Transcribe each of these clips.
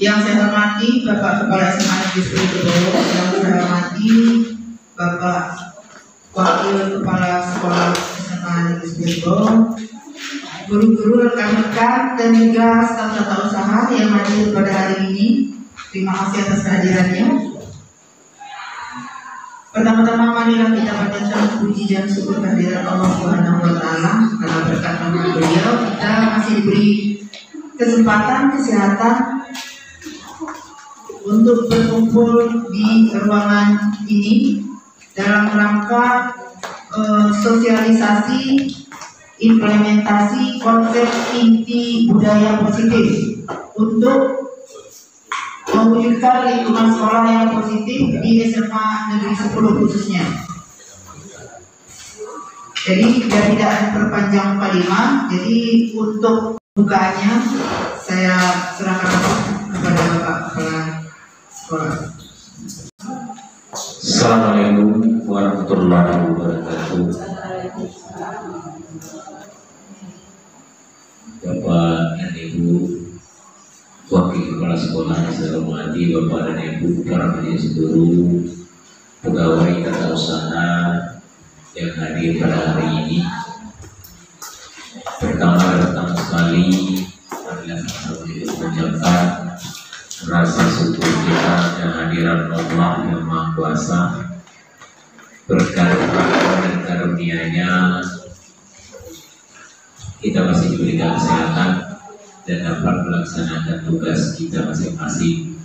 Yang saya hormati Bapak Kepala SMA Negeri Suluh yang saya hormati Bapak Wakil Kepala Sekolah SMA Negeri Suluh guru-guru, rekan-rekan, dan juga staf tata usaha yang hadir pada hari ini. Terima kasih atas kehadirannya. Pertama-tama marilah kita panjatkan puji dan syukur kehadiran Allah Subhanahu wa taala karena berkat nama beliau kita masih diberi kesempatan kesehatan untuk berkumpul di ruangan ini dalam rangka uh, sosialisasi implementasi konsep inti budaya positif untuk mewujudkan lingkungan sekolah yang positif di SMA Negeri 10 khususnya. Jadi biar tidak perpanjang kalimat, jadi untuk bukanya saya serahkan kepada Bapak Kepala. Assalamualaikum warahmatullahi wabarakatuh. Bapak dan Ibu Wakil Kepala Sekolah saya hormati Bapak dan Ibu para majelis guru pegawai tata usaha yang hadir pada hari ini pertama datang sekali adalah mengucapkan rasa syukur kita dan hadiran Allah yang Maha Kuasa berkat dan karunia-Nya kita masih diberikan kesehatan dan dapat melaksanakan tugas kita masing-masing.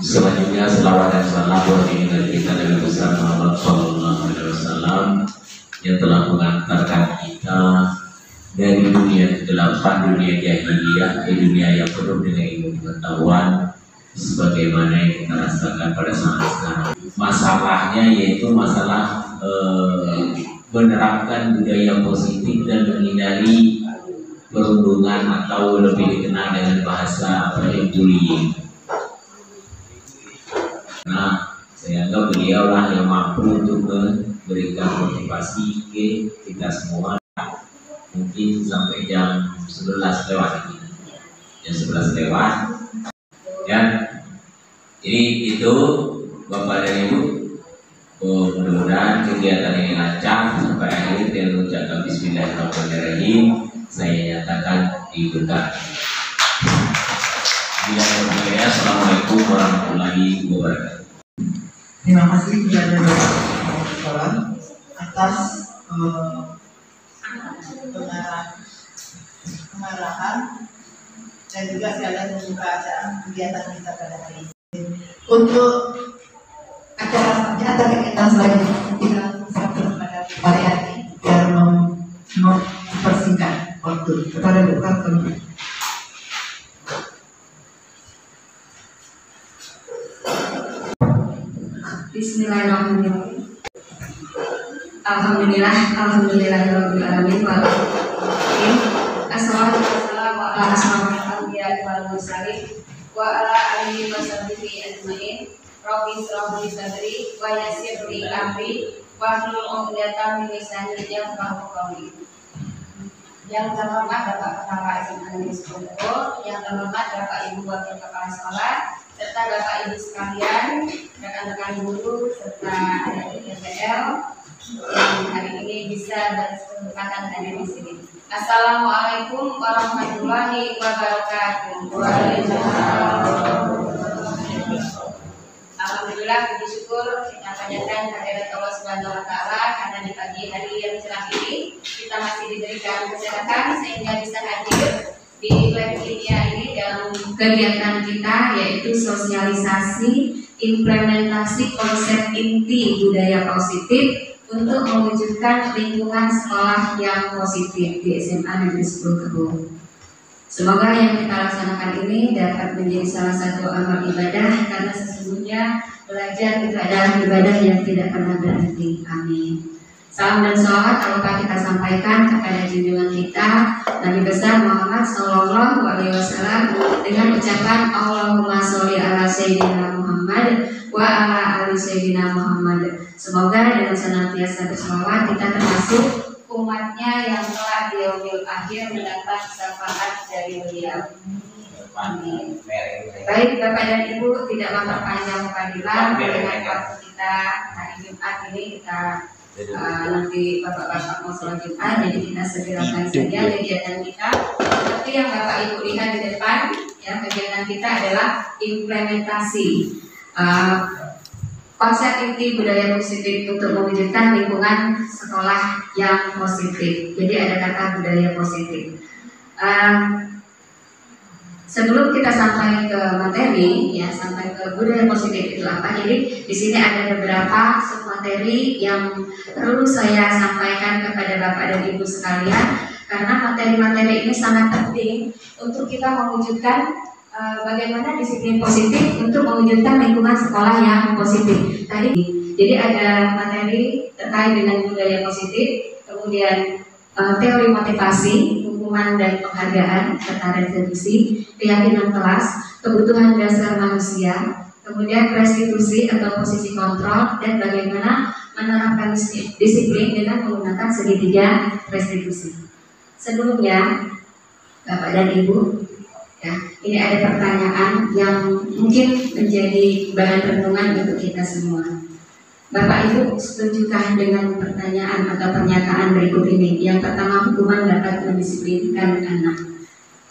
Selanjutnya selawat dan salam buat dari kita Nabi besar Muhammad Sallallahu Alaihi Wasallam yang telah mengantarkan kita dari dunia delapan dunia jahiliyah ke dunia yang penuh dengan ilmu pengetahuan sebagaimana yang kita rasakan pada saat sekarang. Masalahnya yaitu masalah eh, menerapkan budaya positif dan menghindari perundungan atau lebih dikenal dengan bahasa apa yang bullying. Nah, saya anggap beliau lah yang mampu untuk memberikan motivasi ke kita semua. Mungkin sampai jam 11 lewat ini. Jam 11 lewat. Ya. Jadi itu Bapak dan Ibu Oh, mudah-mudahan kegiatan ini lancar sampai akhir dan mengucapkan Bismillahirrahmanirrahim. Saya nyatakan dibuka. Bismillahirrahmanirrahim. Assalamualaikum warahmatullahi wabarakatuh. Terima kasih kepada Bapak atas uh, pengarahan, pengarahan dan juga sekalian membuka acara kegiatan kita pada hari ini. Untuk acara selanjutnya tapi kita selanjutnya kita serahkan kepada Pak Yati biar mempersingkat waktu kepada Bu Kartun. Bismillahirrahmanirrahim. Alhamdulillah, alhamdulillahirabbil alamin wa Assalatu wassalamu ala asrofil anbiya'i wal mursalin wa ala alihi wa sahbihi ajmain. Rabbi shrah li sadri wa yassir li amri wa hlul 'uqdatam min lisani yafqahu qawli. Yang terhormat Bapak Kepala SMA Negeri yang terhormat Bapak Ibu Wakil Kepala Sekolah, serta Bapak Ibu sekalian, rekan-rekan guru, serta adik DPL yang hari ini bisa berkesempatan hadir di sini. Assalamualaikum warahmatullahi wabarakatuh. Alhamdulillah puji syukur kita panjatkan kehadirat Allah Subhanahu wa taala karena di pagi hari yang cerah ini kita masih diberikan kesehatan sehingga bisa hadir di web media ini dalam kegiatan kita yaitu sosialisasi implementasi konsep inti budaya positif untuk mewujudkan lingkungan sekolah yang positif di SMA Negeri 10 Kebun. Semoga yang kita laksanakan ini dapat menjadi salah satu amal ibadah karena sesungguhnya belajar itu adalah ibadah yang tidak pernah berhenti. Amin. Salam dan salawat lupa kita sampaikan kepada junjungan kita Nabi besar Muhammad Sallallahu Alaihi Wasallam dengan ucapan Allahumma sholli ala Sayyidina Muhammad wa ala ali Sayyidina Muhammad. Semoga dengan senantiasa bersalawat kita termasuk umatnya yang telah di yaumil akhir mendapat syafaat dari beliau. Baik Bapak dan Ibu tidak memperpanjang panggilan dengan waktu kita hari Jumat ini kita uh, nanti Bapak-Bapak mau sholat Jumat jadi kita segerakan saja kegiatan kita. Seperti yang Bapak Ibu lihat di depan ya kegiatan kita adalah implementasi uh, konsep inti budaya positif untuk mewujudkan lingkungan sekolah yang positif. Jadi ada kata budaya positif. Uh, Sebelum kita sampai ke materi, ya sampai ke budaya positif itu apa? Jadi di sini ada beberapa sub materi yang perlu saya sampaikan kepada bapak dan ibu sekalian, karena materi-materi ini sangat penting untuk kita mewujudkan uh, bagaimana disiplin positif untuk mewujudkan lingkungan sekolah yang positif. Tadi, jadi ada materi terkait dengan budaya positif, kemudian uh, teori motivasi, hukuman dan penghargaan serta retribusi, keyakinan kelas, kebutuhan dasar manusia, kemudian restitusi atau posisi kontrol, dan bagaimana menerapkan disiplin dengan menggunakan segitiga restitusi. Sebelumnya, Bapak dan Ibu, ya, ini ada pertanyaan yang mungkin menjadi bahan renungan untuk kita semua. Bapak Ibu setujukah dengan pertanyaan atau pernyataan berikut ini? Yang pertama, hukuman dapat mendisiplinkan anak.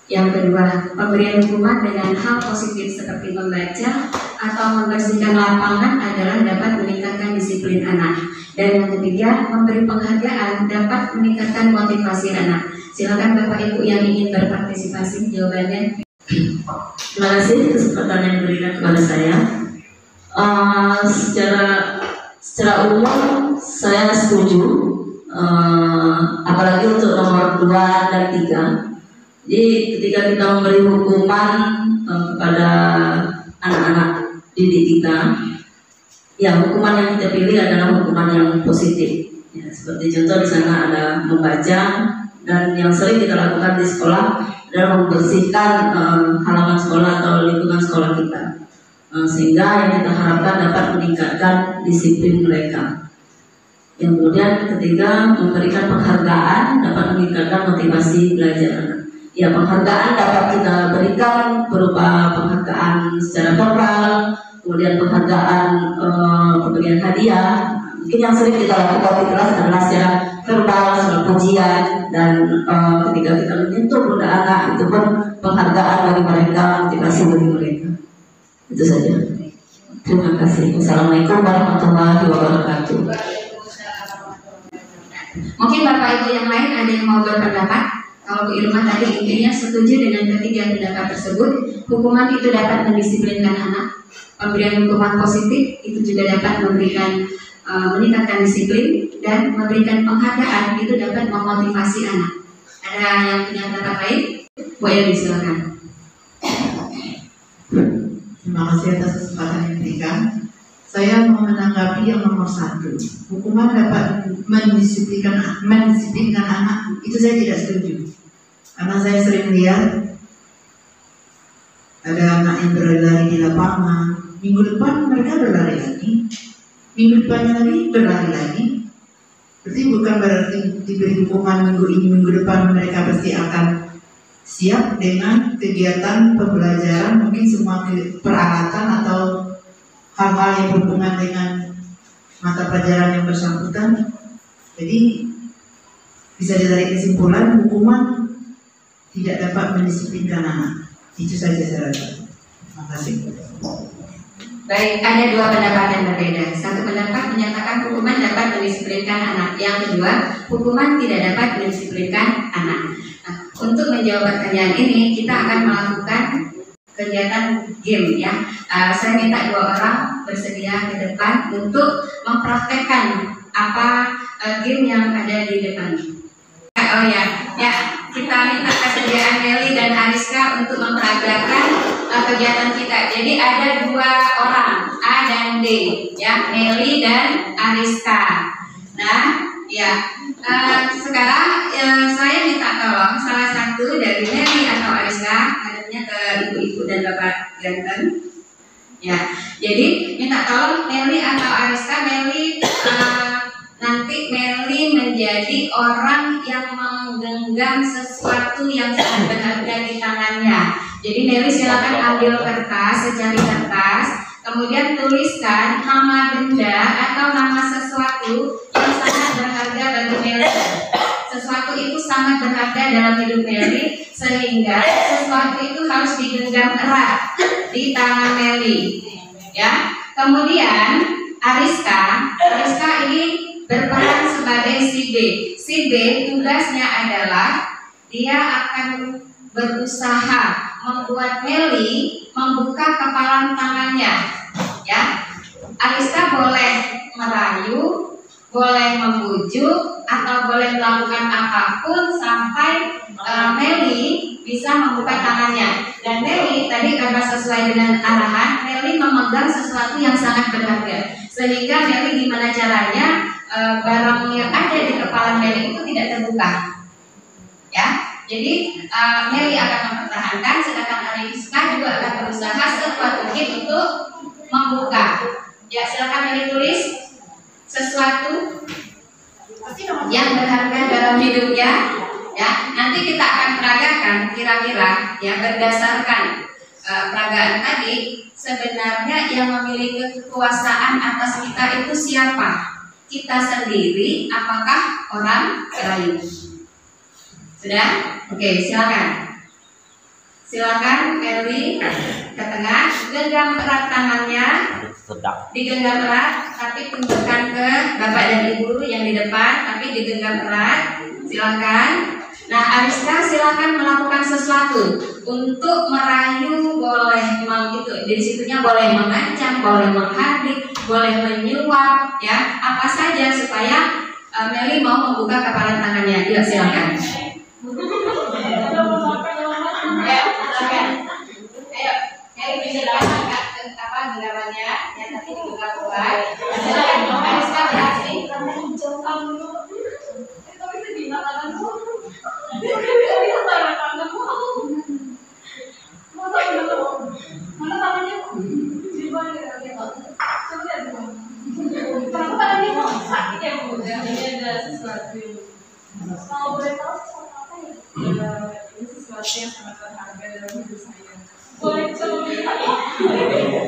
Yang kedua, pemberian hukuman dengan hal positif seperti membaca atau membersihkan lapangan adalah dapat meningkatkan disiplin anak. Dan yang ketiga, memberi penghargaan dapat meningkatkan motivasi anak. Silakan Bapak Ibu yang ingin berpartisipasi jawabannya. Terima kasih kesempatan yang diberikan kepada saya. Uh, secara secara umum saya setuju uh, apalagi untuk nomor 2 dan 3 jadi ketika kita memberi hukuman uh, kepada anak-anak didik kita ya hukuman yang kita pilih adalah hukuman yang positif. Ya, seperti contoh di sana ada membaca dan yang sering kita lakukan di sekolah adalah membersihkan uh, halaman sekolah atau lingkungan sekolah kita sehingga yang kita harapkan dapat meningkatkan disiplin mereka. Yang kemudian ketiga memberikan penghargaan dapat meningkatkan motivasi belajar Ya penghargaan dapat kita berikan berupa penghargaan secara verbal, kemudian penghargaan e, pemberian hadiah. Mungkin yang sering kita lakukan di kelas adalah secara verbal, secara pujian dan e, ketika kita menyentuh anak itu pun penghargaan bagi mereka, motivasi bagi mereka. Itu saja. Terima kasih. Assalamualaikum warahmatullahi wabarakatuh. Mungkin Bapak Ibu yang lain ada yang mau berpendapat? Kalau Bu Irma tadi intinya setuju dengan ketiga pendapat tersebut, hukuman itu dapat mendisiplinkan anak. Pemberian hukuman positif itu juga dapat memberikan uh, meningkatkan disiplin dan memberikan penghargaan itu dapat memotivasi anak. Ada yang punya pendapat lain? Bu Irma silakan. Terima kasih atas kesempatan yang diberikan. Saya mau menanggapi yang nomor satu. Hukuman dapat mendisiplinkan, mendisiplinkan anak, itu saya tidak setuju. Karena saya sering lihat ada anak yang berlari di lapangan. Minggu depan mereka berlari lagi. Minggu depannya lagi berlari lagi. Berarti bukan berarti diberi hukuman minggu ini, minggu depan mereka pasti akan siap dengan kegiatan pembelajaran mungkin semua peralatan atau hal-hal yang berhubungan dengan mata pelajaran yang bersangkutan. Jadi bisa ditarik kesimpulan hukuman tidak dapat mendisiplinkan anak. Itu saja saya rasa. Terima kasih. Baik, ada dua pendapat yang berbeda. Satu pendapat menyatakan hukuman dapat mendisiplinkan anak. Yang kedua, hukuman tidak dapat mendisiplinkan anak. Untuk menjawab pertanyaan ini, kita akan melakukan kegiatan game ya. Uh, saya minta dua orang bersedia ke depan untuk mempraktekkan apa uh, game yang ada di depan. Oh ya, ya kita minta kesediaan Meli dan Ariska untuk memperagakan uh, kegiatan kita. Jadi ada dua orang A dan D, ya Meli dan Ariska. Nah, ya Uh, sekarang uh, saya minta tolong salah satu dari Mary atau Ariska hadapnya ke ibu-ibu dan bapak ganteng. Ya, jadi minta tolong Mary atau Ariska, Mary uh, nanti Mary menjadi orang yang menggenggam sesuatu yang sangat berharga di tangannya. Jadi Meli silakan ambil kertas, secari kertas, kemudian tuliskan nama benda atau nama sesuatu yang sangat berharga Sesuatu itu sangat berharga dalam hidup Meli sehingga sesuatu itu harus digenggam erat di tangan Meli. Ya. Kemudian Ariska, Ariska ini berperan sebagai si B. Si B tugasnya adalah dia akan berusaha membuat Meli membuka kepalan tangannya. Ya, Ariska boleh merayu, boleh membujuk, atau boleh melakukan apa pun sampai uh, Meli bisa membuka tangannya. Dan Meli tadi karena sesuai dengan arahan, Meli memegang sesuatu yang sangat berharga. Sehingga Meli gimana caranya e, barang yang ada di kepala Meli itu tidak terbuka. Ya, jadi e, Meli akan mempertahankan, sedangkan Ariska juga akan berusaha sekuat mungkin untuk membuka. Ya, silakan Meli tulis sesuatu yang berharga dalam hidupnya. Ya, nanti kita akan peragakan kira-kira ya berdasarkan uh, peragaan tadi sebenarnya yang memiliki kekuasaan atas kita itu siapa? kita sendiri apakah orang lain? Sudah? Oke, silakan. Silakan Meli ke tengah, genggam erat tangannya. Digenggam erat, tapi tunjukkan ke Bapak dan Ibu yang di depan, tapi digenggam erat. Silakan. Nah, Ariska silakan melakukan sesuatu untuk merayu boleh memang itu di situnya boleh mengancam, boleh menghardik, boleh menyuap, ya apa saja supaya uh, Meli mau membuka kepala tangannya. Yuk silakan. Ayo, silakan. Ayo, Meli bisa apa genggamannya, ya tapi dibuka kuat. Silakan, Ariska berhasil. Boleh coba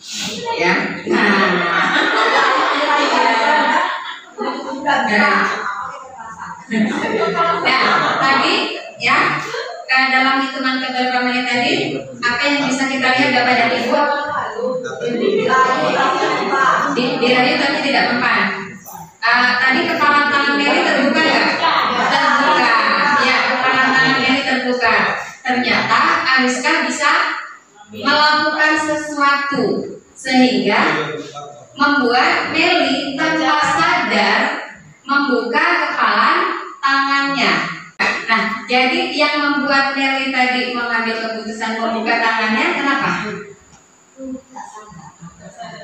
Ya, nah. Tadi ya eh, dalam hitungan keberapa menit tadi apa yang bisa kita lihat Bapak dan Ibu? Di, di radio tapi tidak mempan. Uh, tadi kepala tangan Mary terbuka nggak? Terbuka. Ya kepala tangan Mary terbuka. Ternyata Ariska bisa melakukan sesuatu sehingga membuat Meli tanpa sadar membuka kepala tangannya. Nah, jadi yang membuat Meli tadi mengambil keputusan membuka tangannya kenapa?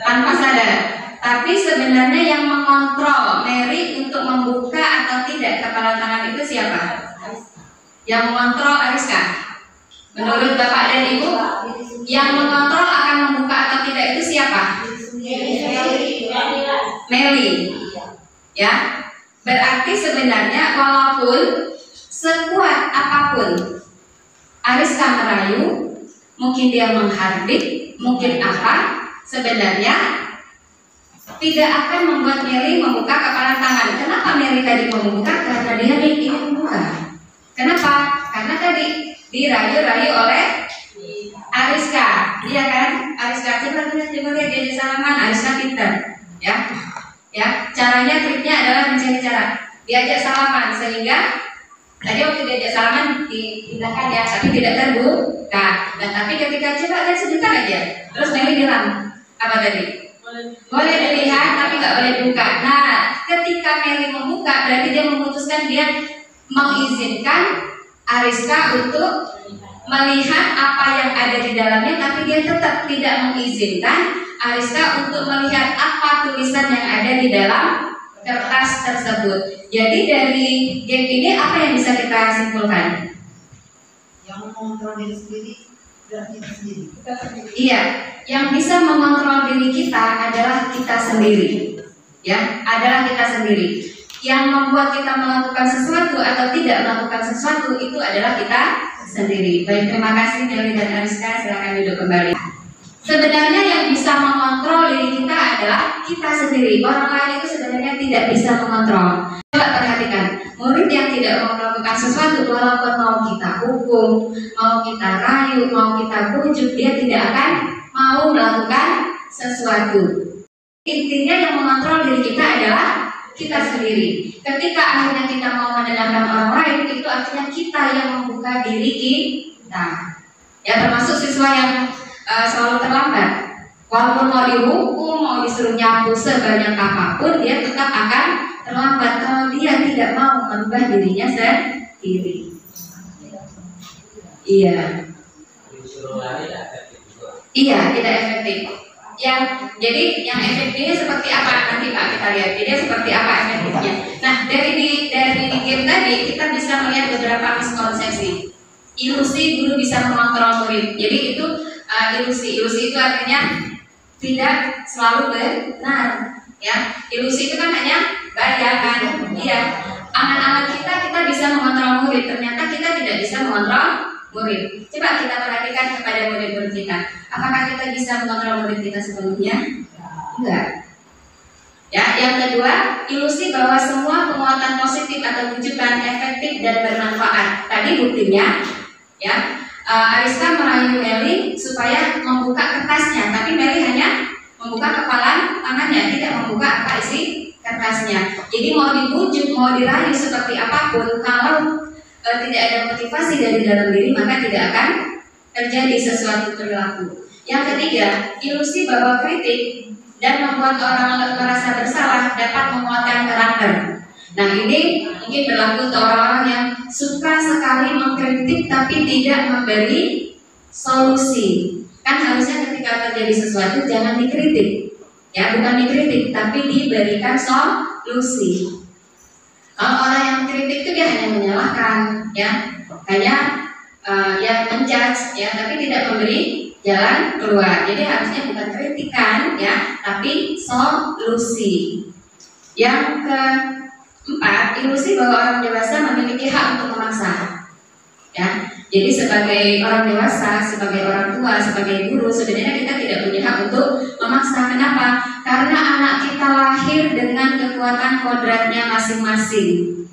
Tanpa sadar. Tapi sebenarnya yang mengontrol Mary untuk membuka atau tidak kepala tangan itu siapa? Yang mengontrol Ariska. Menurut Bapak dan Ibu, yang mengontrol akan membuka atau tidak itu siapa? Meli. Ya. Berarti sebenarnya walaupun sekuat apa pun Ariska merayu, mungkin dia menghardik, mungkin apa, sebenarnya tidak akan membuat Mary membuka kepala tangan. Kenapa Mary tadi membuka? Karena dia ingin membuka. Kenapa? Karena tadi dirayu-rayu oleh Ariska, iya kan? Ariska coba lihat coba lihat dia salaman, Ariska pintar, ya. Ya, caranya triknya adalah mencari cara diajak salaman sehingga tadi waktu diajak salaman dipindahkan ya, tapi tidak terbuka. Dan tapi ketika coba lihat sebentar aja, terus Meli bilang apa tadi? Boleh dilihat tapi nggak boleh dibuka. Nah, ketika Meli membuka berarti dia memutuskan dia mengizinkan Ariska untuk melihat apa yang ada di dalamnya tapi dia tetap tidak mengizinkan Ariska untuk melihat apa tulisan yang ada di dalam kertas tersebut. Jadi dari game ini apa yang bisa kita simpulkan? Yang mengontrol diri sendiri dan kita sendiri. Kita sendiri. Iya, yang bisa mengontrol diri kita adalah kita sendiri. Ya, adalah kita sendiri. Yang membuat kita melakukan sesuatu atau tidak melakukan sesuatu itu adalah kita sendiri. Baik, terima kasih Deli dan Ariska. Silakan duduk kembali. Sebenarnya yang bisa mengontrol diri kita adalah kita sendiri. Orang lain itu sebenarnya tidak bisa mengontrol. Coba perhatikan, murid yang tidak mau melakukan sesuatu, walaupun mau kita hukum, mau kita rayu, mau kita bujuk, dia tidak akan mau melakukan sesuatu. Intinya yang mengontrol diri kita adalah kita sendiri. Ketika akhirnya kita mau mendengarkan orang lain, itu artinya kita yang membuka diri kita. Ya termasuk siswa yang uh, selalu terlambat. Walaupun mau dihukum, mau disuruh nyapu sebanyak apa pun, dia tetap akan terlambat kalau dia tidak mau merubah dirinya sendiri. Iya. Iya, tidak efektif. Yang jadi yang efektifnya seperti apa nanti Pak kita lihat. Jadi seperti apa efektifnya. Nah dari di dari di game tadi kita bisa melihat beberapa miskonsepsi. Ilusi guru bisa mengontrol murid. Jadi itu uh, ilusi. Ilusi itu artinya tidak selalu benar. Ya, ilusi itu kan hanya bayangan. Iya, anak-anak kita kita bisa mengontrol murid. Ternyata kita tidak bisa mengontrol murid. Coba kita perhatikan kepada murid-murid kita. Apakah kita bisa mengontrol murid kita sepenuhnya? Enggak. Ya, yang kedua, ilusi bahwa semua penguatan positif atau rujukan efektif dan bermanfaat. Tadi buktinya, ya, uh, Ariska merayu Meli supaya membuka kertasnya, tapi Meli hanya membuka kepala tangannya, tidak membuka apa isi kertasnya. Jadi mau dibujuk, mau dirayu seperti apa pun, kalau e, tidak ada motivasi dari dalam diri, maka tidak akan terjadi sesuatu perilaku. Yang ketiga, ilusi bahwa kritik dan membuat orang merasa bersalah dapat menguatkan karakter. Nah ini mungkin berlaku untuk orang-orang yang suka sekali mengkritik tapi tidak memberi solusi. Kan harusnya ketika terjadi sesuatu jangan dikritik, ya bukan dikritik tapi diberikan solusi. Kalau orang yang kritik itu dia hanya menyalahkan, ya hanya uh, yang menjudge, ya tapi tidak memberi jalan keluar. Jadi harusnya bukan kritikan, ya tapi solusi. Yang keempat, ilusi bahwa orang dewasa memiliki hak untuk memaksa. Ya, jadi sebagai orang dewasa, sebagai orang tua, sebagai guru, sebenarnya kita tidak punya hak untuk memaksa. Kenapa? Karena anak kita lahir dengan kekuatan kodratnya masing-masing.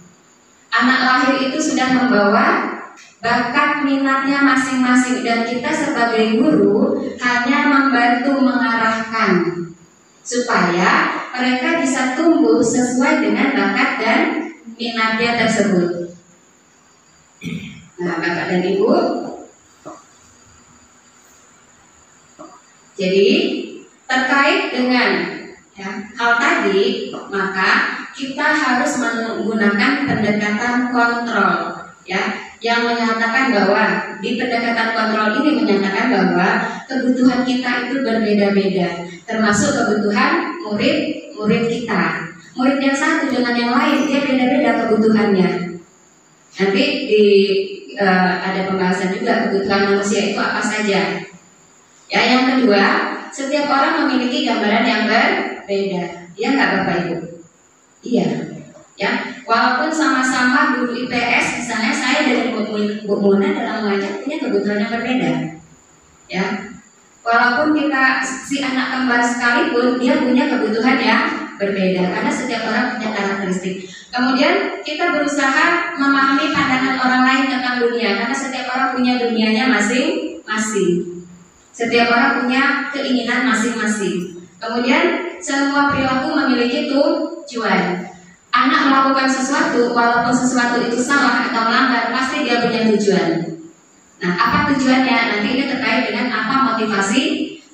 Anak lahir itu sudah membawa bakat minatnya masing-masing dan kita sebagai guru hanya membantu mengarahkan supaya mereka bisa tumbuh sesuai dengan bakat dan minatnya tersebut. Nah, Bapak dan Ibu. Jadi, terkait dengan ya, hal tadi, maka kita harus menggunakan pendekatan kontrol ya. Yang menyatakan bahwa di pendekatan kontrol ini menyatakan bahwa kebutuhan kita itu berbeda-beda. Termasuk kebutuhan murid-murid kita. Murid yang satu dengan yang lain dia beda-beda kebutuhannya. Nanti di uh, ada pembahasan juga kebutuhan manusia itu apa saja. Ya, yang kedua, setiap orang memiliki gambaran yang berbeda. Iya nggak Bapak Ibu? Iya. Ya, walaupun sama-sama guru IPS, misalnya saya dan Bu, Muna dalam mengajar punya kebutuhan yang berbeda. Ya, walaupun kita si anak kembar sekalipun dia punya kebutuhan yang berbeda karena setiap orang punya karakteristik. Kemudian kita berusaha memahami pandangan orang lain tentang dunia karena setiap orang punya dunianya masing-masing. Setiap orang punya keinginan masing-masing. Kemudian semua perilaku memiliki tujuan. Anak melakukan sesuatu walaupun sesuatu itu salah atau melanggar pasti dia punya tujuan. Nah, apa tujuannya? Nanti ini terkait dengan apa motivasi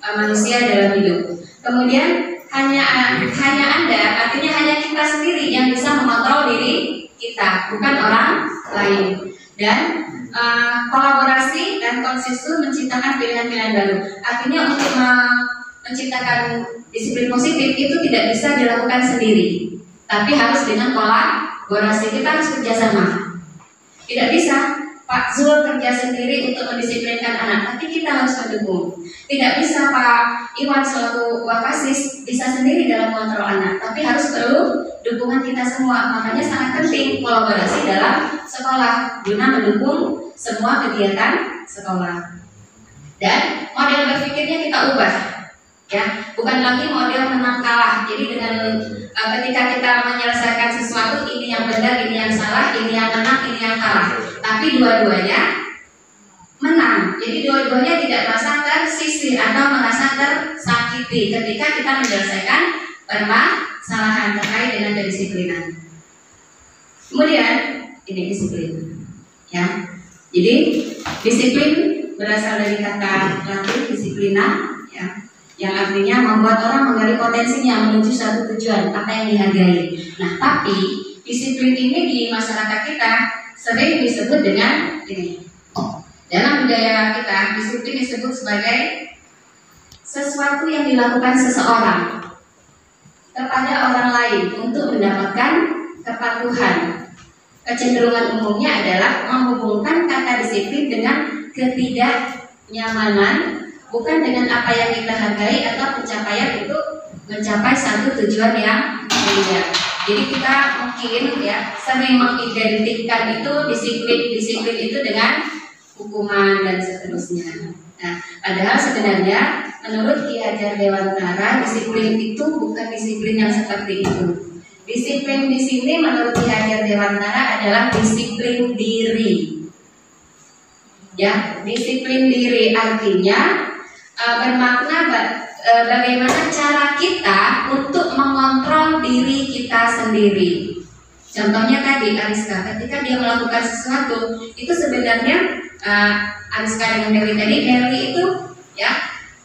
uh, manusia dalam hidup. Kemudian hanya hanya Anda, artinya hanya kita sendiri kita, bukan orang lain. Dan eh, kolaborasi dan konsensus menciptakan pilihan-pilihan baru. Artinya untuk me- menciptakan disiplin positif itu tidak bisa dilakukan sendiri, tapi harus dengan kolaborasi. Kita harus kerjasama. Tidak bisa Pak Zul kerja sendiri untuk mendisiplinkan anak, tapi kita harus mendukung. Tidak bisa Pak Iwan selaku wakasis bisa sendiri dalam mengontrol anak, tapi harus perlu dukungan kita semua. Makanya sangat penting kolaborasi dalam sekolah guna mendukung semua kegiatan sekolah. Dan model berpikirnya kita ubah, ya bukan lagi model menang kalah. Jadi dengan uh, ketika kita menyelesaikan sesuatu ini yang benar, ini yang salah, ini yang menang, ini yang kalah. Tapi dua-duanya menang. Jadi dua-duanya tidak merasa tersisih atau merasa tersakiti ketika kita menyelesaikan permasalahan terkait dengan kedisiplinan. Kemudian ini disiplin, ya. Jadi disiplin berasal dari kata Latin disiplina, ya, yang artinya membuat orang menggali potensinya menuju satu tujuan apa yang dihargai. Nah, tapi disiplin ini di masyarakat kita sering disebut dengan ini. Dalam budaya kita, disiplin disebut sebagai sesuatu yang dilakukan seseorang kepada orang lain untuk mendapatkan kepatuhan. Kecenderungan umumnya adalah menghubungkan kata disiplin dengan ketidaknyamanan, bukan dengan apa yang kita hargai atau pencapaian untuk mencapai satu tujuan yang mulia. Jadi kita mungkin ya sering mengidentikan itu disiplin disiplin itu dengan hukuman dan seterusnya. Nah, padahal sebenarnya menurut Ki Hajar Dewantara disiplin itu bukan disiplin yang seperti itu. Disiplin di sini menurut Ki Hajar Dewantara adalah disiplin diri. Ya, disiplin diri artinya uh, bermakna uh, bagaimana cara kita untuk mengontrol diri kita sendiri. Contohnya tadi Ariska, ketika dia melakukan sesuatu, itu sebenarnya uh, Ariska dengan Dewi tadi, Dewi itu ya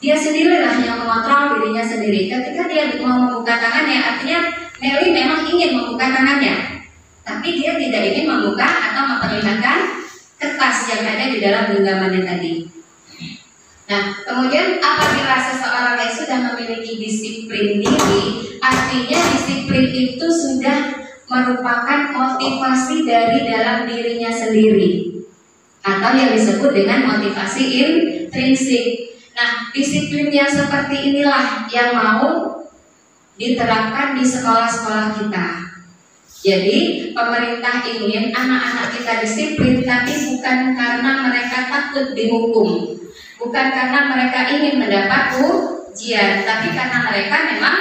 dia sendirilah yang mengontrol dirinya sendiri. Ketika dia mau membuka tangannya, artinya Nelly memang ingin membuka tangannya, tapi dia tidak ingin membuka atau memperlihatkan kertas yang ada di dalam genggamannya tadi. Nah, kemudian apabila seseorang yang sudah memiliki disiplin diri, artinya disiplin itu sudah merupakan motivasi dari dalam dirinya sendiri atau yang disebut dengan motivasi intrinsik. Nah, disiplin yang seperti inilah yang mau diterapkan di sekolah-sekolah kita. Jadi, pemerintah ingin anak-anak kita disiplin, tapi bukan karena mereka takut dihukum, bukan karena mereka ingin mendapat ujian, tapi karena mereka memang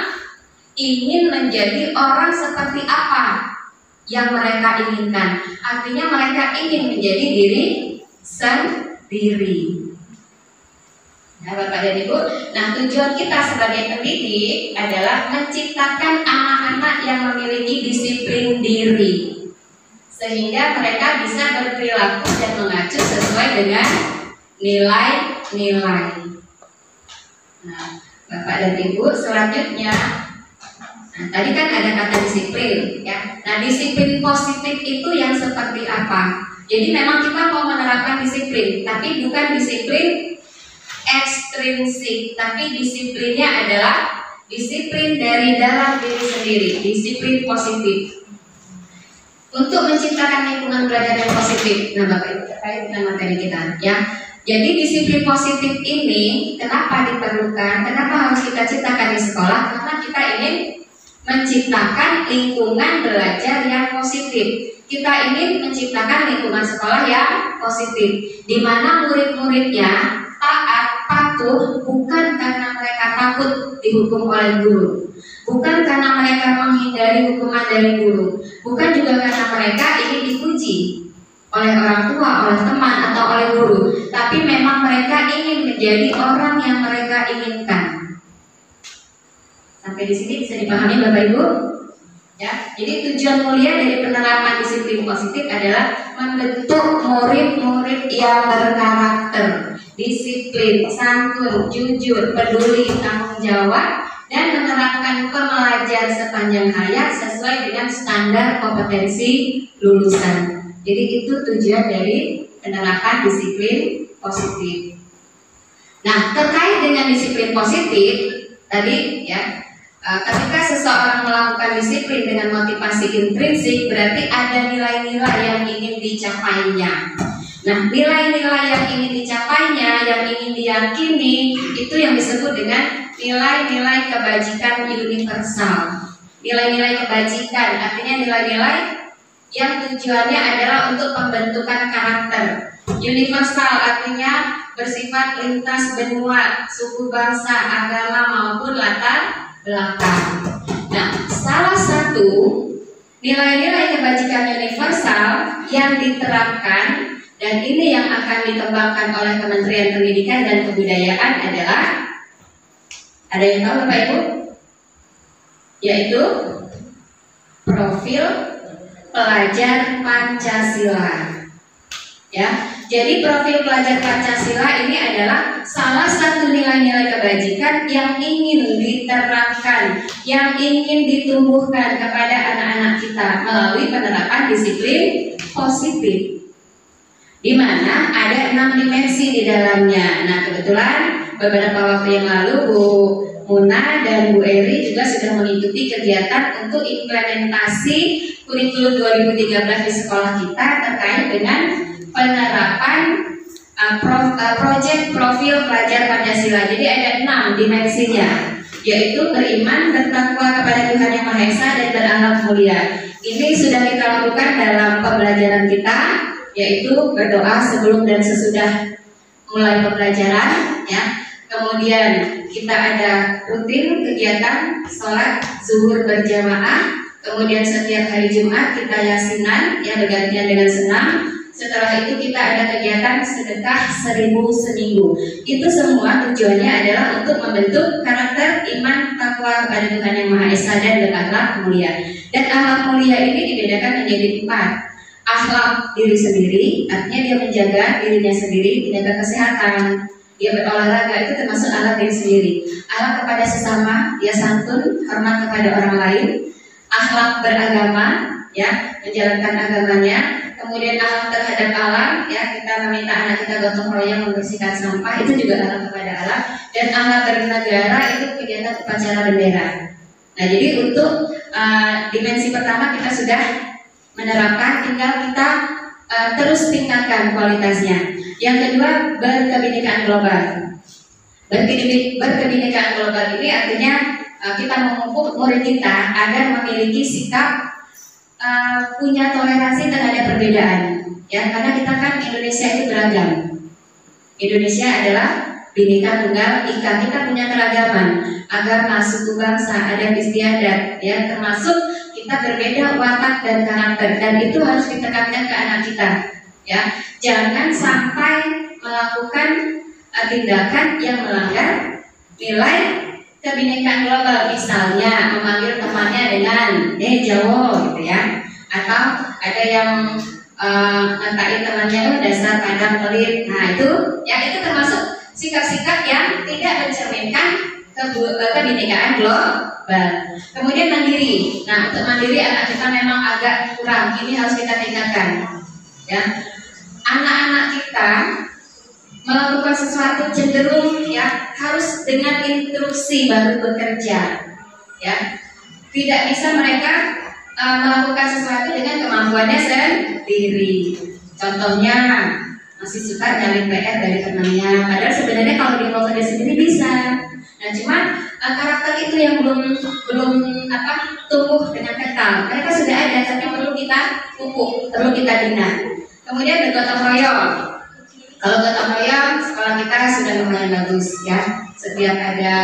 ingin menjadi orang seperti apa yang mereka inginkan. Artinya mereka ingin menjadi diri sendiri. Nah, Bapak dan Ibu, nah tujuan kita sebagai pendidik adalah menciptakan anak-anak yang memiliki disiplin diri sehingga mereka bisa berperilaku dan mengacu sesuai dengan nilai-nilai. Nah, Bapak dan Ibu, selanjutnya Nah, tadi kan ada kata disiplin, ya. Nah, disiplin positif itu yang seperti apa? Jadi memang kita mau menerapkan disiplin, tapi bukan disiplin ekstrinsik, tapi disiplinnya adalah disiplin dari dalam diri sendiri, disiplin positif. Untuk menciptakan lingkungan belajar yang positif, nah Bapak Ibu terkait dengan materi kita, ya. Jadi disiplin positif ini kenapa diperlukan? Kenapa harus kita ciptakan di sekolah? Karena kita ingin menciptakan lingkungan belajar yang positif. Kita ingin menciptakan lingkungan sekolah yang positif, di mana murid-muridnya taat, patuh bukan karena mereka takut dihukum oleh guru, bukan karena mereka menghindari hukuman dari guru, bukan juga karena mereka ingin dipuji oleh orang tua, oleh teman atau oleh guru, tapi memang mereka ingin menjadi orang yang mereka inginkan. Sampai di sini bisa dipahami Bapak Ibu? Ya, jadi tujuan mulia dari penerapan disiplin positif adalah membentuk murid-murid yang berkarakter, disiplin, santun, jujur, peduli, tanggung jawab, dan menerapkan pembelajar sepanjang hayat sesuai dengan standar kompetensi lulusan. Jadi itu tujuan dari penerapan disiplin positif. Nah, terkait dengan disiplin positif tadi ya, eh, ketika seseorang melakukan disiplin dengan motivasi intrinsik berarti ada nilai-nilai yang ingin dicapainya. Nah, nilai-nilai yang ingin dicapainya, yang ingin diyakini, itu yang disebut dengan nilai-nilai kebajikan universal. Nilai-nilai kebajikan artinya nilai-nilai yang tujuannya adalah untuk pembentukan karakter. Universal artinya bersifat lintas benua, suku bangsa, agama maupun latar belakang. Nah, salah satu nilai-nilai kebajikan universal yang diterapkan dan ini yang akan dikembangkan oleh Kementerian Pendidikan dan Kebudayaan adalah ada yang tahu Bapak Ibu? Yaitu profil pelajar Pancasila. Ya, jadi profil pelajar Pancasila ini adalah salah satu nilai-nilai kebajikan yang ingin diterapkan, yang ingin ditumbuhkan kepada anak-anak kita melalui penerapan disiplin positif. Di mana ada enam dimensi di dalamnya. Nah, kebetulan beberapa waktu yang lalu Bu Muna dan Bu Eri juga sudah mengikuti kegiatan untuk implementasi kurikulum 2013 di sekolah kita terkait dengan penerapan uh, pro, uh, project profil pelajar Pancasila. Jadi ada enam dimensinya, yaitu beriman, bertakwa kepada Tuhan Yang Maha Esa dan berakhlak mulia. Ini sudah kita lakukan dalam pembelajaran kita, yaitu berdoa sebelum dan sesudah mulai pembelajaran, ya. Kemudian kita ada rutin kegiatan sholat zuhur berjamaah. Kemudian setiap hari Jumat kita yasinan, ya bergantian dengan senam. Setelah itu kita ada kegiatan sedekah seribu seminggu. Itu semua tujuannya adalah untuk membentuk karakter iman takwa kepada Tuhan Yang Maha Esa dan berakhlak mulia. Dan akhlak mulia ini dibedakan menjadi empat. Akhlak diri sendiri, artinya dia menjaga dirinya sendiri, menjaga kesehatan, dia berolahraga itu termasuk alat diri sendiri. Alat kepada sesama, dia santun, hormat kepada orang lain. Akhlak beragama, ya, menjalankan agamanya. Kemudian akhlak terhadap alam, ya, kita meminta anak kita gotong royong membersihkan sampah, itu juga akhlak kepada alam. Dan akhlak bernegara itu kegiatan upacara bendera. Nah, jadi untuk uh, dimensi pertama kita sudah menerapkan, tinggal kita uh, terus tingkatkan kualitasnya. Yang kedua, berkebinekaan global. Berkebinekaan global ini artinya uh, kita memupuk murid kita agar memiliki sikap uh, punya toleransi terhadap perbedaan. Ya, karena kita kan Indonesia itu beragam. Indonesia adalah Bhinneka Tunggal Ika. Kita punya keragaman agama, suku bangsa, adat istiadat, ya termasuk kita berbeda watak dan karakter dan itu harus ditekankan ke anak kita ya. Jangan sampai melakukan uh, tindakan yang melanggar nilai kebinekaan global. Misalnya memanggil temannya dengan eh Jawa gitu ya. Atau ada yang uh, ngatain temannya oh dasar padang pelit. Nah itu ya itu termasuk sikap-sikap yang tidak mencerminkan kebinekaan global. Kemudian mandiri. Nah, untuk mandiri anak kita memang agak kurang. Ini harus kita tingkatkan. Ya, anak-anak kita melakukan sesuatu cenderung ya harus dengan instruksi baru bekerja. Ya. Tidak bisa mereka uh, melakukan sesuatu dengan kemampuannya sendiri. Contohnya masih suka nyari PR dari temannya. Padahal sebenarnya kalau kerja sendiri bisa. Nah cuman uh, karakter itu yang belum belum apa tumbuh dengan kental mereka sudah ada tapi perlu kita pupuk perlu kita bina Kemudian bergotong royong. Kalau gotong royong, sekolah kita sudah lumayan bagus ya. Setiap ada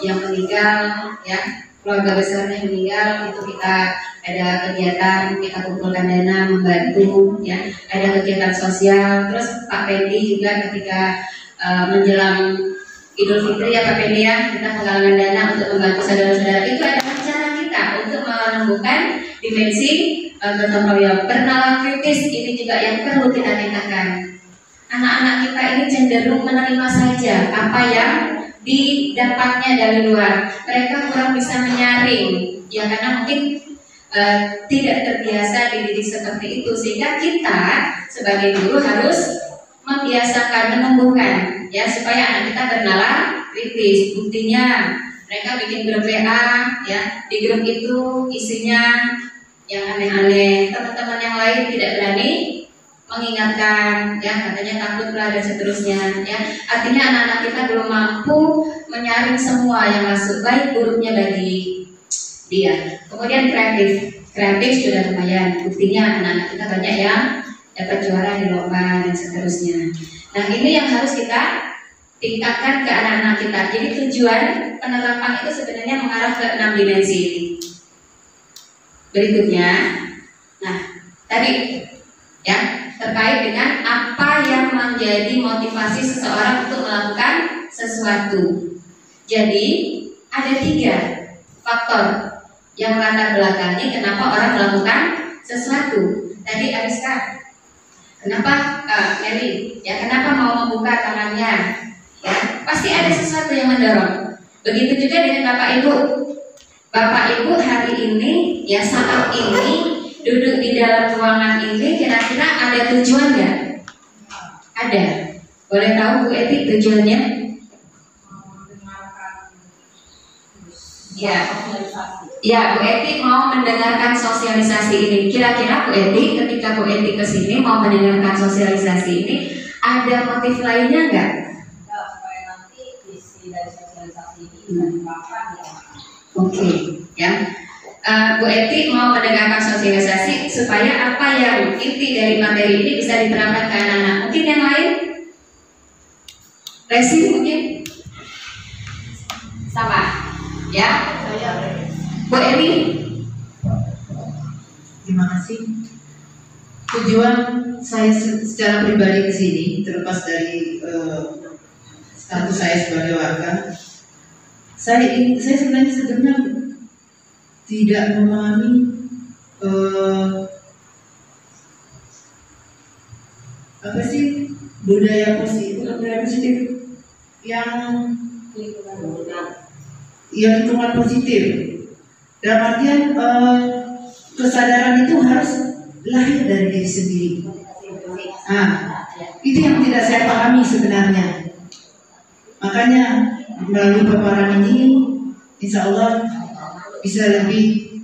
yang meninggal, ya keluarga besarnya meninggal, itu kita ada kegiatan, kita kumpulkan dana, membantu, ya. Ada kegiatan sosial. Terus Pak Pendi juga ketika uh, menjelang Idul Fitri ya Pak Pendi ya, kita menggalangan dana untuk membantu saudara-saudara. Itu ada rencana kita untuk menumbuhkan dimensi uh, gotong royong. Bernalar kritis ini juga yang perlu kita tingkatkan. Anak-anak kita ini cenderung menerima saja apa yang didapatnya dari luar. Mereka kurang bisa menyaring, ya karena mungkin eh, tidak terbiasa dididik seperti itu sehingga kita sebagai guru harus membiasakan menumbuhkan ya supaya anak kita bernalar kritis. Buktinya mereka bikin grup WA ya. Di grup itu isinya yang aneh-aneh. Teman-teman yang lain tidak berani mengingatkan ya. Katanya takutlah dan seterusnya ya. Artinya anak-anak kita belum mampu menyaring semua yang masuk baik buruknya bagi dia. Kemudian kreatif. Kreatif sudah lumayan. Buktinya anak-anak kita banyak yang dapat juara di lomba dan seterusnya nah ini yang harus kita tingkatkan ke anak-anak kita jadi tujuan penerapan itu sebenarnya mengarah ke enam dimensi berikutnya nah tadi ya terkait dengan apa yang menjadi motivasi seseorang untuk melakukan sesuatu. Jadi ada tiga faktor yang latar belakangi kenapa orang melakukan sesuatu. Tadi Ariska, kenapa uh, Mary? Ya kenapa mau membuka tangannya? Ya pasti ada sesuatu yang mendorong. Begitu juga dengan Bapak Ibu. Bapak Ibu hari ini ya saat ini duduk di dalam ruangan ini kira-kira ada tujuan nggak? Ada. Boleh tahu Bu Eti tujuannya? Ya. Ya, Bu Eti mau mendengarkan sosialisasi ini. Kira-kira Bu Eti ketika Bu Eti ke sini mau mendengarkan sosialisasi ini ada motif lainnya nggak? supaya nanti isi dari sosialisasi ini bisa dipakai ya. Oke, ya. Uh, Bu Eti mau mendengarkan sosialisasi supaya apa yang inti dari materi ini bisa diterapkan ke anak-anak. Mungkin yang lain? Resi mungkin? Sama, ya? Saya Bu Eri? terima kasih. Tujuan saya se- secara pribadi ke sini terlepas dari eh, status saya sebagai warga, saya ingin, saya sebenarnya sebenarnya tidak memahami eh, apa sih budaya positif, budaya positif yang yang lingkungan positif. Dalam artian eh, kesadaran itu harus lahir dari diri sendiri. Nah, itu yang tidak saya pahami sebenarnya. Makanya melalui paparan ini, insya Allah bisa lebih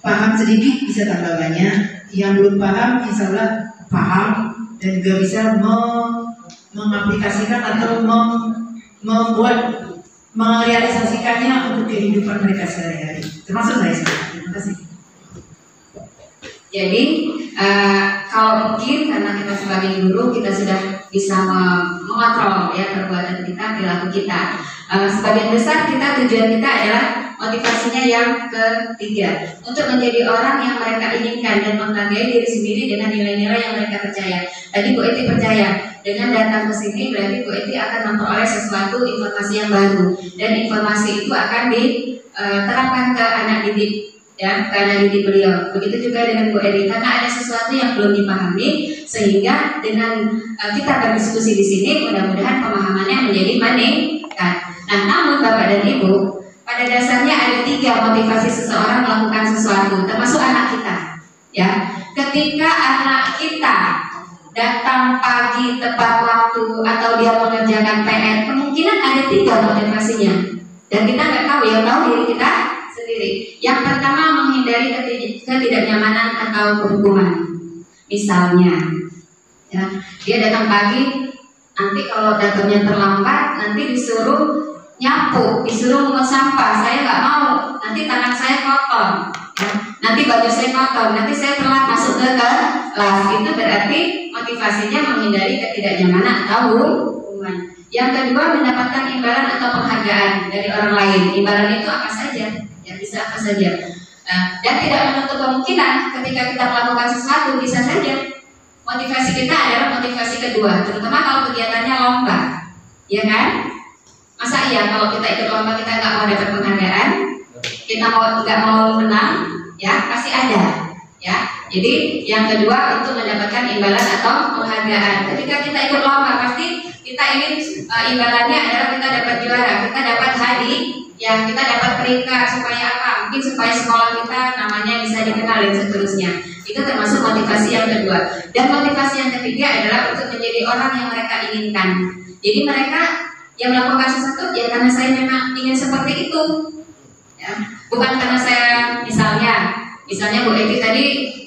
paham sedikit, bisa tambah banyak. Yang belum paham, insya Allah paham dan juga bisa me- mengaplikasikan atau mem- membuat merealisasikannya untuk kehidupan mereka sehari-hari. Termasuk saya sendiri. Terima kasih. Jadi eh, kalau mungkin karena kita sebagai guru kita sudah bisa me- mengontrol ya perbuatan kita, perilaku kita. Eh, sebagian besar kita tujuan kita adalah motivasinya yang ketiga untuk menjadi orang yang mereka inginkan dan menghargai diri sendiri dengan nilai-nilai yang mereka percaya. Tadi Bu Eti percaya dengan datang ke sini berarti Bu Eti akan memperoleh sesuatu informasi yang baru dan informasi itu akan diterapkan ke anak didik ya karena didik beliau. Begitu juga dengan Bu Eri karena ada sesuatu yang belum dipahami sehingga dengan uh, kita berdiskusi di sini mudah-mudahan pemahamannya menjadi meningkat. Nah, namun Bapak dan Ibu pada dasarnya ada tiga motivasi seseorang melakukan sesuatu termasuk anak kita ya. Ketika anak kita datang pagi tepat waktu atau dia mengerjakan PR kemungkinan ada tiga motivasinya dan kita nggak tahu yang tahu diri kita sendiri. Yang pertama menghindari ketid- ketidaknyamanan atau kehukuman. Misalnya, ya, dia datang pagi, nanti kalau datangnya terlambat, nanti disuruh nyapu, disuruh mengut sampah. Saya nggak mau, nanti tangan saya kotor, ya. Nanti baju saya kotor, nanti saya telat masuk ke kelas. Itu berarti motivasinya menghindari ketidaknyamanan atau hukuman. Yang kedua mendapatkan imbalan atau penghargaan dari orang lain. Imbalan itu apa saja? Ya bisa apa saja. Nah, dan tidak menutup kemungkinan ketika kita melakukan sesuatu bisa saja motivasi kita adalah motivasi kedua, terutama kalau kegiatannya lomba, ya kan? Masa iya kalau kita ikut lomba kita nggak mau dapat penghargaan, kita mau nggak mau menang, ya pasti ada, ya. Jadi yang kedua untuk mendapatkan imbalan atau penghargaan. Ketika kita ikut lomba pasti kita ingin uh, imbalannya adalah kita dapat juara, kita dapat hadiah, ya kita dapat peringkat supaya apa? Mungkin supaya sekolah kita namanya bisa dikenal dan seterusnya. Itu termasuk motivasi yang kedua. Dan motivasi yang ketiga adalah untuk menjadi orang yang mereka inginkan. Jadi mereka yang melakukan sesuatu ya karena saya memang ingin seperti itu. Ya, bukan karena saya misalnya Misalnya Bu Eti tadi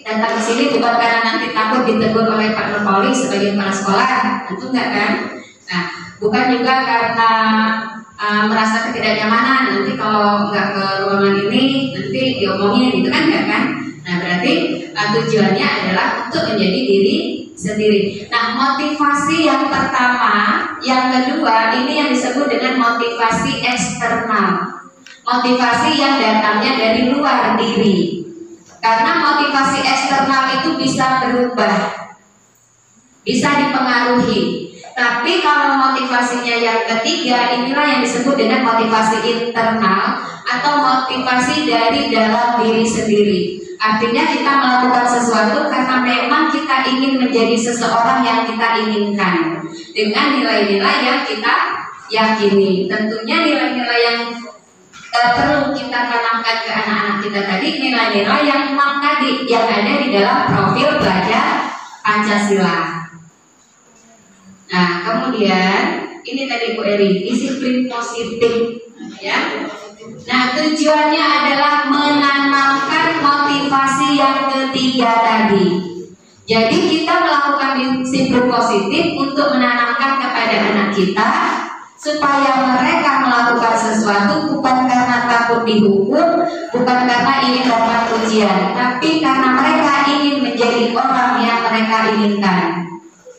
datang ke sini bukan karena nanti takut ditegur oleh Pak Nurpoli sebagai kepala sekolah, tentu enggak kan? Nah, bukan juga karena uh, merasa ketidaknyamanan nanti kalau nggak ke ruangan ini nanti diomongin gitu kan enggak kan? Nah, berarti uh, tujuannya adalah untuk menjadi diri sendiri. Nah, motivasi yang pertama, yang kedua ini yang disebut dengan motivasi eksternal. Motivasi yang datangnya dari luar diri. Karena motivasi eksternal itu bisa berubah, bisa dipengaruhi. Tapi kalau motivasinya yang ketiga, inilah yang disebut dengan motivasi internal atau motivasi dari dalam diri sendiri. Artinya kita melakukan sesuatu karena memang kita ingin menjadi seseorang yang kita inginkan dengan nilai-nilai yang kita yakini. Tentunya nilai-nilai yang perlu kita tanamkan ke anak-anak kita tadi nilai-nilai yang enam tadi yang ada di dalam profil belajar Pancasila. Nah, kemudian ini tadi Bu Eri, disiplin positif ya. Nah, tujuannya adalah menanamkan motivasi yang ketiga tadi. Jadi kita melakukan disiplin positif untuk menanamkan kepada anak kita supaya mereka melakukan sesuatu bukan karena takut dihukum, bukan karena ingin dapat ujian, tapi karena mereka ingin menjadi orang yang mereka inginkan.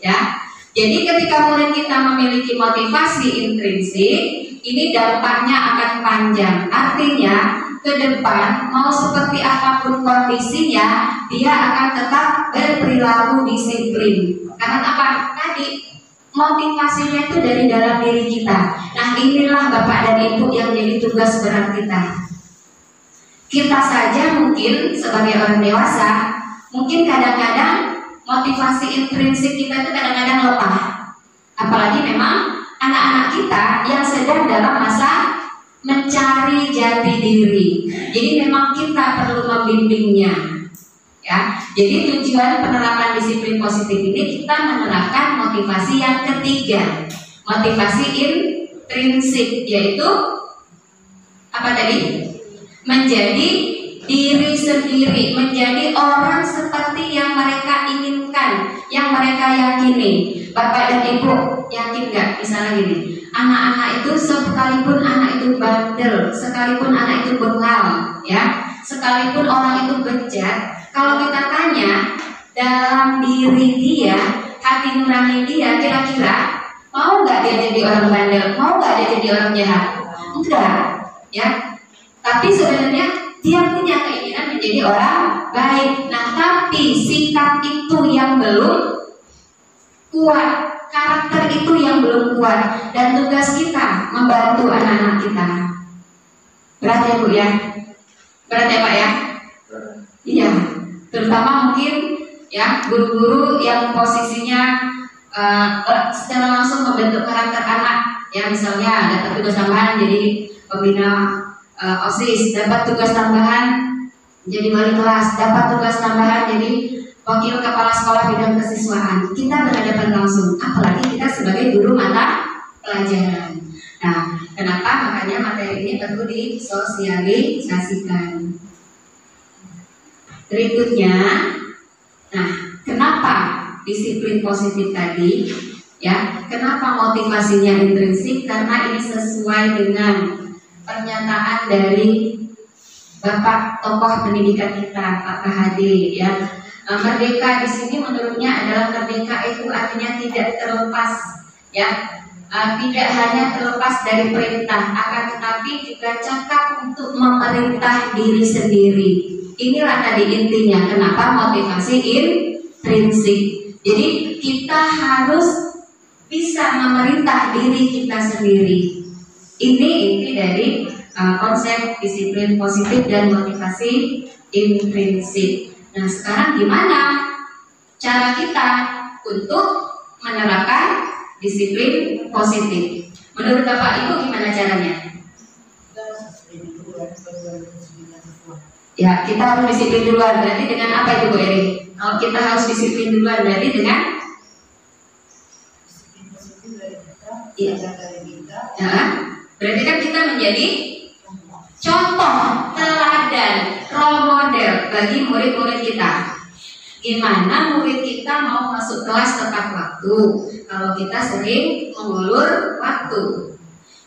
Ya. Jadi ketika murid kita memiliki motivasi intrinsik, ini dampaknya akan panjang. Artinya, ke depan mau seperti apa pun kondisinya, dia akan tetap berperilaku disiplin. Karena apa? Tadi motivasinya itu dari dalam diri kita. Nah inilah Bapak dan Ibu yang jadi tugas berat kita. Kita saja mungkin sebagai orang dewasa, mungkin kadang-kadang motivasi intrinsik kita itu kadang-kadang lemah. Apalagi memang anak-anak kita yang sedang dalam masa mencari jati diri. Jadi memang kita perlu membimbingnya ya. Jadi tujuan penerapan disiplin positif ini kita menerapkan motivasi yang ketiga, motivasi intrinsik yaitu apa tadi? Menjadi diri sendiri, menjadi orang seperti yang mereka inginkan, yang mereka yakini. Bapak dan Ibu yakin nggak? Misalnya gini, anak-anak itu sekalipun anak itu bandel, sekalipun anak itu bengal, ya, sekalipun orang itu bejat, kalau kita tanya dalam diri dia, hati nurani dia, kira-kira mau nggak dia jadi orang bandel? Mau nggak dia jadi orang jahat? Enggak, ya. Tapi sebenarnya dia punya keinginan menjadi orang baik. Nah, tapi sikap itu yang belum kuat, karakter itu yang belum kuat, dan tugas kita membantu anak-anak kita. Berat ya bu ya? Berat ya pak ya? Iya terutama mungkin ya guru-guru yang posisinya uh, secara langsung membentuk karakter anak. Ya misalnya dapat tugas tambahan jadi pembina uh, osis. Dapat tugas tambahan jadi wali kelas. Dapat tugas tambahan jadi wakil kepala sekolah bidang kesiswaan. Kita berhadapan langsung apalagi kita sebagai guru mata pelajaran. Nah kenapa? Makanya materi ini perlu disosialisasikan Berikutnya, nah kenapa disiplin positif tadi? Ya, kenapa motivasinya intrinsik? Karena ini sesuai dengan pernyataan dari Bapak tokoh pendidikan kita Pak Kahadi ya. Nah, merdeka di sini menurutnya adalah merdeka itu artinya tidak terlepas ya uh, tidak hanya terlepas dari perintah akan tetapi juga cakap untuk memerintah diri sendiri Inilah tadi intinya kenapa motivasi intrinsik. Jadi kita harus bisa memerintah diri kita sendiri. Ini inti dari uh, konsep disiplin positif dan motivasi intrinsik. Nah, sekarang gimana cara kita untuk menerapkan disiplin positif? Menurut Bapak Ibu gimana caranya? Kita harus disiplin dulu ya, kita harus disiplin duluan. Berarti dengan apa itu Bu Eri? Kalau kita harus disiplin duluan, berarti dengan Iya. ya, berarti kan kita menjadi contoh, teladan, role model bagi murid-murid kita. Gimana murid kita mau masuk kelas tepat waktu kalau kita sering mengulur waktu?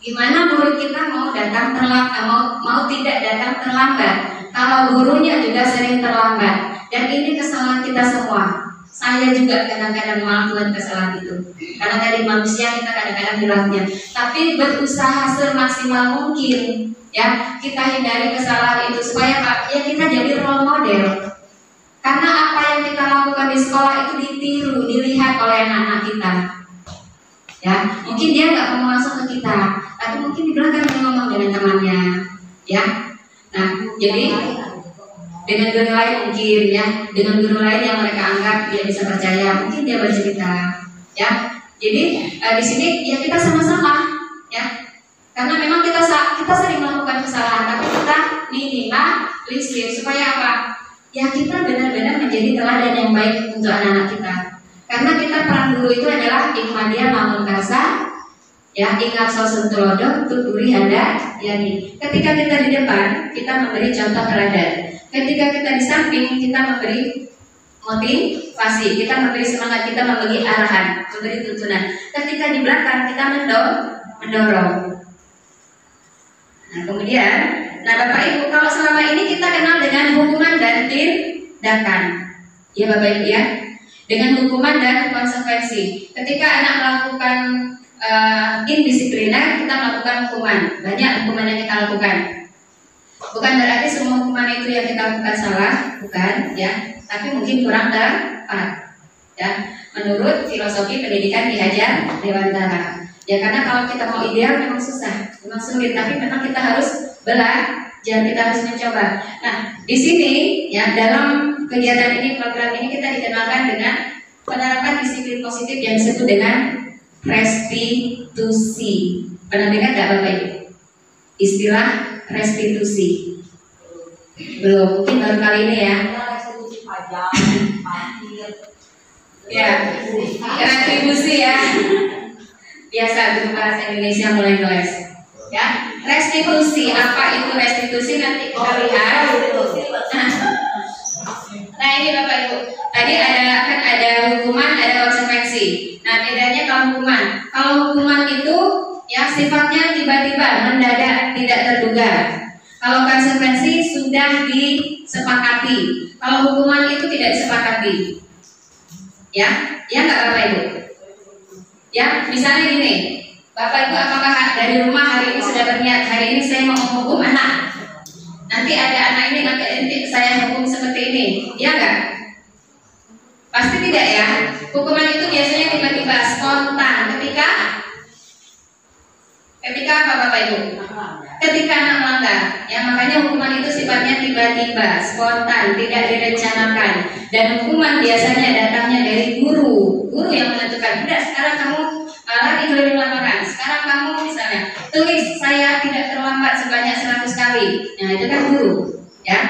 Gimana murid kita mau datang terlambat, mau, mau tidak datang terlambat kalau gurunya juga sering terlambat? Dan ini kesalahan kita semua. Saya juga kadang-kadang melakukan kesalahan itu. Karena tadi manusia kita kadang-kadang hilangnya. Tapi berusaha semaksimal mungkin ya kita hindari kesalahan itu supaya Pak ya kita jadi role model karena apa yang kita lakukan di sekolah itu ditiru dilihat oleh anak-anak kita ya mungkin dia nggak ngomong langsung ke kita tapi mungkin di belakang dia ngomong dengan temannya ya nah jadi dengan guru lain mungkin ya dengan guru lain yang mereka anggap dia bisa percaya mungkin dia bercerita ya. Jadi eh, di sini ya kita sama-sama ya. Karena memang kita kita sering melakukan kesalahan tapi kita minimalisir supaya apa? Ya kita benar-benar menjadi teladan yang baik untuk anak-anak kita. Karena kita peran guru itu adalah ikmadia namun kasa ya ingat sosun tulodo tuturi handa yani ketika kita di depan kita memberi contoh teladan ketika kita di samping kita memberi motivasi kita memberi semangat kita memberi arahan memberi tuntunan ketika di belakang kita mendorong mendorong Nah, kemudian, nah Bapak Ibu, kalau selama ini kita kenal dengan hukuman dan tindakan. Ya Bapak Ibu ya. Dengan hukuman dan konsekuensi. Ketika anak melakukan eh, indisipliner, kita melakukan hukuman. Banyak hukuman yang kita lakukan. Bukan berarti semua hukuman itu yang kita lakukan salah, bukan ya. Tapi mungkin kurang tepat. Ya, menurut filosofi pendidikan di Hajar Dewantara. Ya karena kalau kita mau ideal memang susah, memang sulit. Tapi memang kita harus belajar, kita harus mencoba. Nah di sini ya dalam kegiatan ini program ini kita dikenalkan dengan penerapan disiplin positif yang disebut dengan restitusi. Pernah dengar nggak bapak ibu? Istilah restitusi. Belum, mungkin baru kali ini ya. Restitusi pajak, parkir. Ya, retribusi ya. Biasa guru bahasa Indonesia mulai ngeles. Ya, restitusi apa itu restitusi nanti kita lihat. Nah ini bapak ibu, tadi ada kan ada hukuman, ada konsekuensi. Nah bedanya kalau hukuman, kalau hukuman itu ya sifatnya tiba-tiba, mendadak, tidak terduga. Kalau konsekuensi sudah disepakati. Kalau hukuman itu tidak disepakati. Ya, ya nggak bapak ibu. Ya, misalnya gini, bapak ibu apakah dari rumah hari ini sudah berniat hari ini saya mau menghukum anak? Nanti ada anak ini nanti, nanti saya hukum seperti ini, ya enggak? Pasti tidak ya. Hukuman itu biasanya tiba-tiba spontan ketika ketika apa bapak ibu? Ketika anak melanggar, ya makanya hukuman itu sifatnya tiba-tiba, spontan, tidak direncanakan. Dan hukuman biasanya datangnya dari guru, guru yang menentukan. Tidak, sekarang kamu keliling lapangan. Sekarang kamu misalnya tulis saya tidak terlambat sebanyak 100 kali. Nah itu kan guru, ya.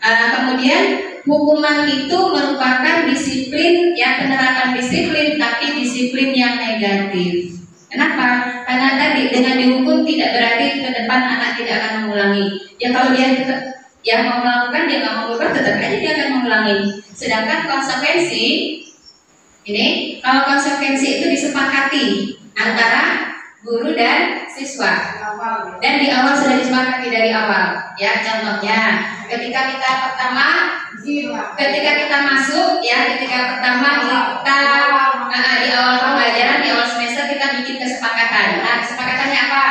Uh, kemudian hukuman itu merupakan disiplin, ya penerapan disiplin, tapi disiplin yang negatif. Kenapa? Karena tadi dengan dihukum tidak berarti ke depan anak tidak akan mengulangi. Ya kalau dia tetap yang mau melakukan dia nggak mau berubah tetap aja dia akan mengulangi. Sedangkan konsekuensi ini kalau konsekuensi itu disepakati antara guru dan siswa dan di awal sudah disepakati dari awal. Ya contohnya ketika kita pertama ketika kita masuk ya ketika pertama kita uh, di awal pembelajaran di awal semester kita bikin kesepakatan nah kesepakatannya apa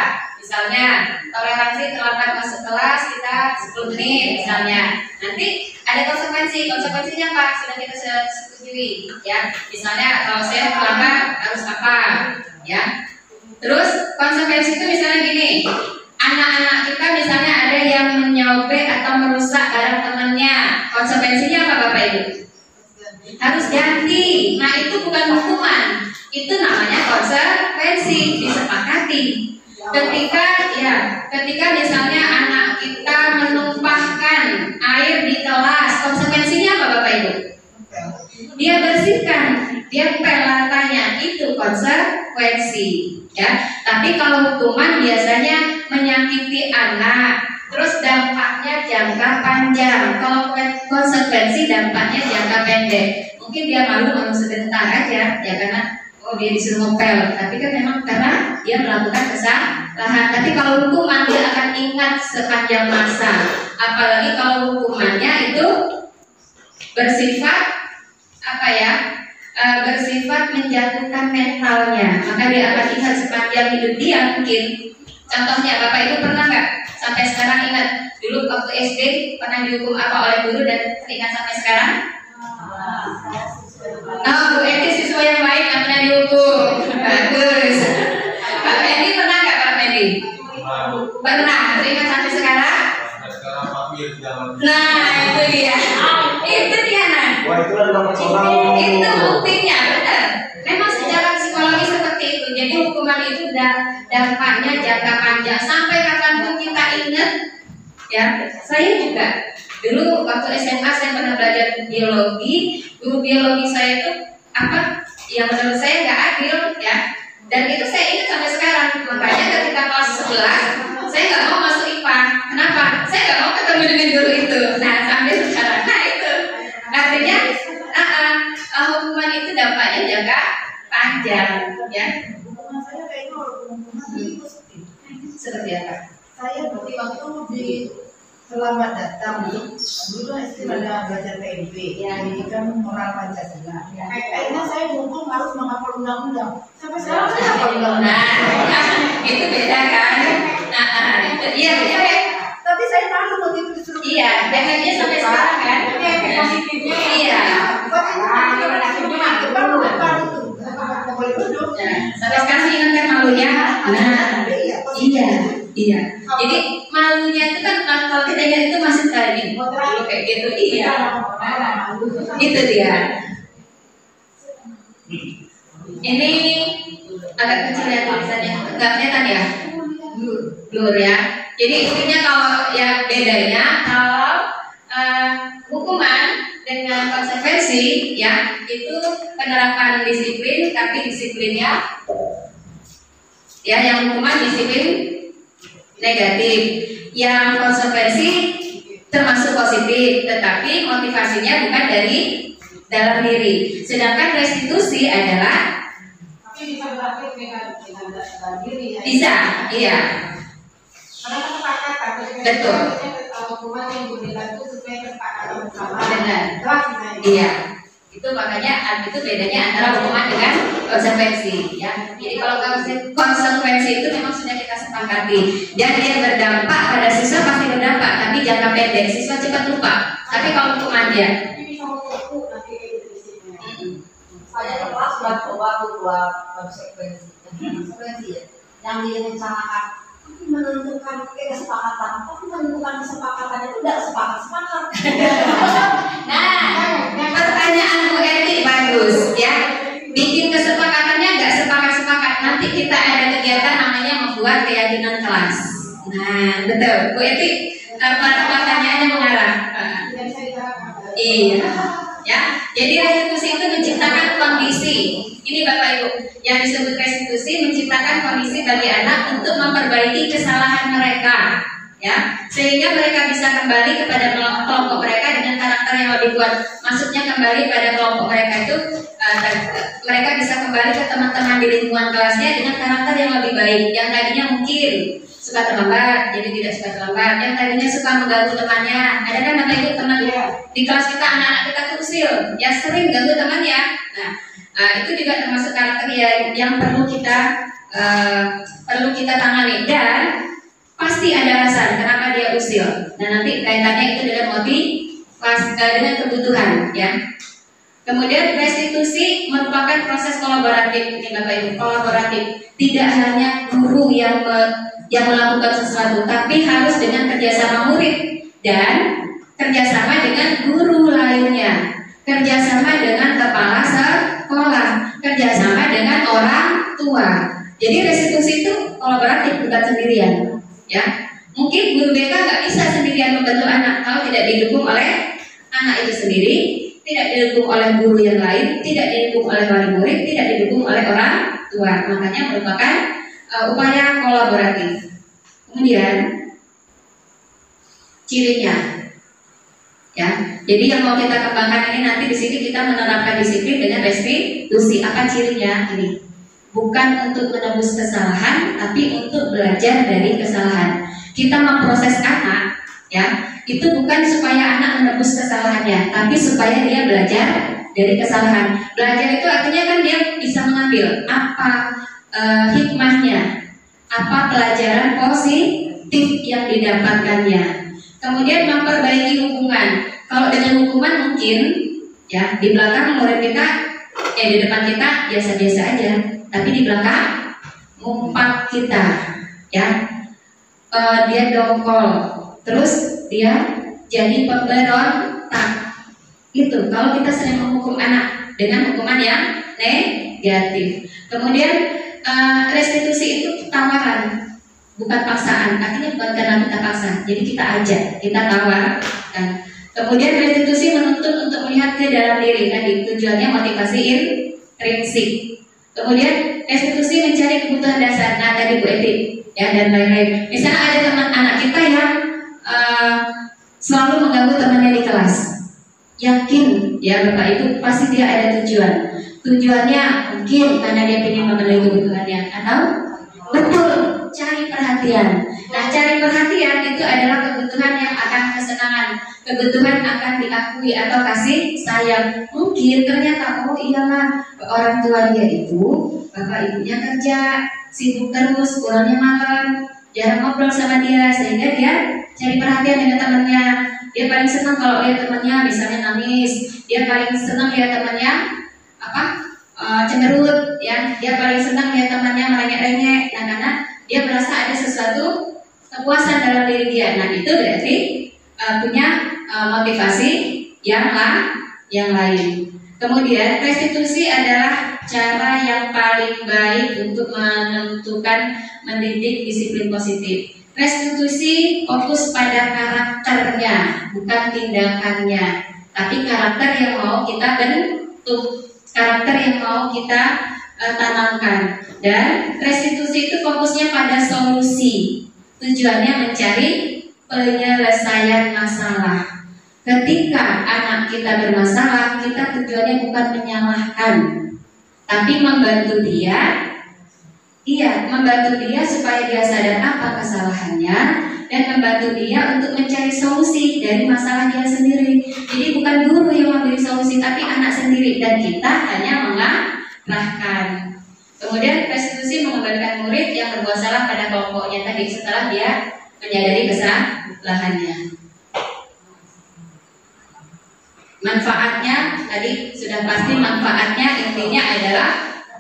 misalnya toleransi terlambat masuk kelas kita 10 menit misalnya. Nanti ada konsekuensi. Konsekuensinya apa? Sudah kita setujui ya. Misalnya kalau saya terlambat harus apa ya. Terus konsekuensi itu misalnya gini. Anak-anak kita misalnya ada yang menyobek atau merusak barang temannya, konsekuensinya apa Bapak Ibu? Harus ganti. Nah itu bukan hukuman, itu namanya konsekuensi. Disepakati. Ketika ya, ketika misalnya anak kita menumpahkan air di kelas, konsekuensinya apa Bapak Ibu? Dia bersihkan, dia pel lantainya, itu konsekuensi. Ya, tapi kalau hukuman biasanya menyakiti anak, terus dampaknya jangka panjang. Kalau konsekuensi dampaknya jangka pendek. Mungkin dia malu malu sebentar aja, ya karena oh dia disuruh ngepel, tapi kan memang karena dia melakukan kesalahan. Tapi kalau hukuman dia akan ingat sepanjang masa. Apalagi kalau hukumannya itu bersifat apa ya? e, bersifat menjatuhkan mentalnya, maka dia akan ingat sepanjang hidup dia mungkin. Contohnya, Bapak Ibu pernah nggak sampai sekarang ingat dulu waktu SD pernah dihukum apa oleh guru dan teringat sampai sekarang? Oh, Bu Eti dihukum. Bagus. Pak Fendi pernah nggak Pak Fendi? Pernah. Teringat sampai sekarang? Nah, itu dia. Itu dia nah. Wah itu buktinya, benar. Memang secara psikologi seperti itu. Jadi hukuman itu da- dampaknya jangka panjang sampai kapan pun kita ingat. Ya, saya juga dulu waktu SMA saya pernah belajar biologi. Guru biologi saya itu apa? Yang menurut saya nggak adil, ya. Dan itu saya ingat sampai sekarang. Makanya ketika kelas 11 saya nggak mau masuk IPA. Kenapa? Saya nggak mau ketemu dengan guru itu. Nah, sampai sekarang. Nah, itu artinya ah, ah, ah, hukuman itu dampaknya jangka panjang ya seperti apa Saya berarti waktu di selamat datang dulu dulu SD ada belajar PNP Ya. pendidikan moral Pancasila. Kayaknya saya hukum harus menghafal undang-undang. Sampai sekarang saya hafal undang-undang. nah itu beda kan? Nah, ah, iya iya Tapi saya malu waktu itu disuruh. iya efeknya sampai sekarang kan? Iya. Nah, sampai sekarang ingat kan malunya. Nah iya iya. Jadi malunya itu kan kalau kita ingat itu masih tadi. Kayak gitu. Iya. Itu dia ini agak kecil ya tulisannya nggak kelihatan ya? Blur. Ya. Jadi intinya kalau ya bedanya kalau eh, hukuman dengan konsekuensi ya itu penerapan disiplin tapi disiplinnya ya yang hukuman disiplin negatif yang konsekuensi termasuk positif tetapi motivasinya bukan dari dalam diri sedangkan restitusi adalah Tapi bisa berakhir dengan dengan dalam diri ya. bisa iya Karena kesepakatan. Betul. Hukuman yang diberikan itu sesuai kesepakatan bersama. Benar. Iya, itu makanya itu bedanya antara hukuman dengan konsekuensi ya. Jadi kalau konse- konsekuensi itu memang sudah kita sepakati dan dia berdampak pada siswa pasti berdampak, tapi jangka pendek siswa cepat lupa. Tapi kalau hukuman dia, mm-mm. Saya ke kelas sudah coba buat konsekuensi. Konsekuensi ya. Yang direncanakan menentukan kayak kesepakatan, tapi menentukan kesepakatan itu tidak sepakat sepakat. Nah, pertanyaan Bu Eti bagus ya. Bikin kesepakatannya nggak sepakat-sepakat. Nanti kita ada kegiatan namanya membuat keyakinan kelas. Nah, betul. Bu Eti, apa pertanyaannya mengarah? Ah. Iya. Ya, jadi restitusi itu menciptakan kondisi. Ini Bapak Ibu, yang disebut restitusi menciptakan kondisi bagi anak untuk memperbaiki kesalahan mereka. Ya, sehingga mereka bisa kembali kepada kelompok mereka dengan karakter yang lebih kuat. Maksudnya kembali pada kelompok mereka itu ter- mereka bisa kembali ke teman-teman di lingkungan kelasnya dengan karakter yang lebih baik. Yang tadinya mungkin suka terlambat, jadi tidak suka terlambat. Yang tadinya suka mengganggu temannya, ada kan Bapak Ibu teman di kelas kita anak-anak kita tuh usil, ya sering ganggu teman ya. Nah, eh, itu juga termasuk karakter yang, yang perlu kita eh, perlu kita tangani dan pasti ada alasan kenapa dia usil. Nah nanti kaitannya itu dengan motivasi eh, dengan kebutuhan ya. Kemudian restitusi merupakan proses kolaboratif ini Bapak Ibu, kolaboratif. Tidak hanya guru yang me- yang melakukan sesuatu, tapi harus dengan kerjasama murid dan kerjasama dengan guru lainnya, kerjasama dengan kepala sekolah, kerjasama dengan orang tua. Jadi restitusi itu kolaboratif bukan sendirian, ya. Mungkin guru BK nggak bisa sendirian membantu anak kalau tidak didukung oleh anak itu sendiri, tidak didukung oleh guru yang lain, tidak didukung oleh wali murid, tidak didukung oleh orang tua. Makanya merupakan uh, upaya kolaboratif. Kemudian cirinya, ya. Jadi yang mau kita kembangkan ini nanti di sini kita menerapkan disiplin dengan restitusi. Apa cirinya ini? Bukan untuk menebus kesalahan, tapi untuk belajar dari kesalahan. Kita memproses anak, ya, itu bukan supaya anak menebus kesalahannya, tapi supaya dia belajar dari kesalahan. Belajar itu artinya kan dia bisa mengambil apa e, hikmahnya, apa pelajaran positif yang didapatkannya. Kemudian memperbaiki hubungan. Kalau dengan hukuman mungkin ya di belakang murid kita, ya di depan kita biasa-biasa aja, tapi di belakang ngumpat kita, ya e, dia dongkol, terus dia jadi pemberontak. Itu kalau kita sering menghukum anak dengan hukuman yang negatif. Kemudian uh, restitusi itu tawaran, bukan paksaan. Artinya bukan karena kita paksa, jadi kita ajak, kita tawar. Kan. Kemudian restitusi menuntut untuk melihat ke dalam diri tadi tujuannya motivasi intrinsik. Kemudian restitusi mencari kebutuhan dasar. Nah tadi Bu Edi ya dan lain-lain. Misalnya ada teman anak kita yang uh, selalu mengganggu temannya di kelas. Yakin ya Bapak Ibu pasti dia ada tujuan. Tujuannya mungkin karena dia ingin memenuhi kebutuhannya atau betul cari perhatian. Nah, cari perhatian itu adalah kebutuhan yang akan kesenangan, kebutuhan akan diakui atau kasih sayang. Mungkin ternyata oh iyalah orang tua dia itu bapak ibunya kerja, sibuk terus, pulangnya malam, jarang ngobrol sama dia sehingga dia cari perhatian dengan temannya. Dia paling senang kalau lihat temannya misalnya nangis, dia paling senang lihat temannya apa uh, cenderut ya. Dia paling senang lihat temannya merengek-rengek nah karena dia merasa ada sesuatu kepuasan dalam diri dia. Nah itu berarti uh, punya uh, motivasi yang yang lain. Kemudian restitusi adalah cara yang paling baik untuk menentukan mendidik disiplin positif. Restitusi fokus pada karakternya bukan tindakannya. Tapi karakter yang mau kita bentuk karakter yang mau kita uh, tanamkan. Dan restitusi itu fokusnya pada solusi. Tujuannya mencari penyelesaian masalah. Ketika anak kita bermasalah kita tujuannya bukan menyalahkan tapi membantu dia. Iya membantu dia supaya dia sadar apa kesalahannya dan membantu dia untuk mencari solusi dari masalah dia sendiri. Jadi bukan guru yang memberi solusi, tapi anak sendiri dan kita hanya mengarahkan. Kemudian restitusi mengembalikan murid yang berbuat salah pada kelompoknya tadi setelah dia menyadari kesalahannya. Manfaatnya tadi sudah pasti manfaatnya intinya adalah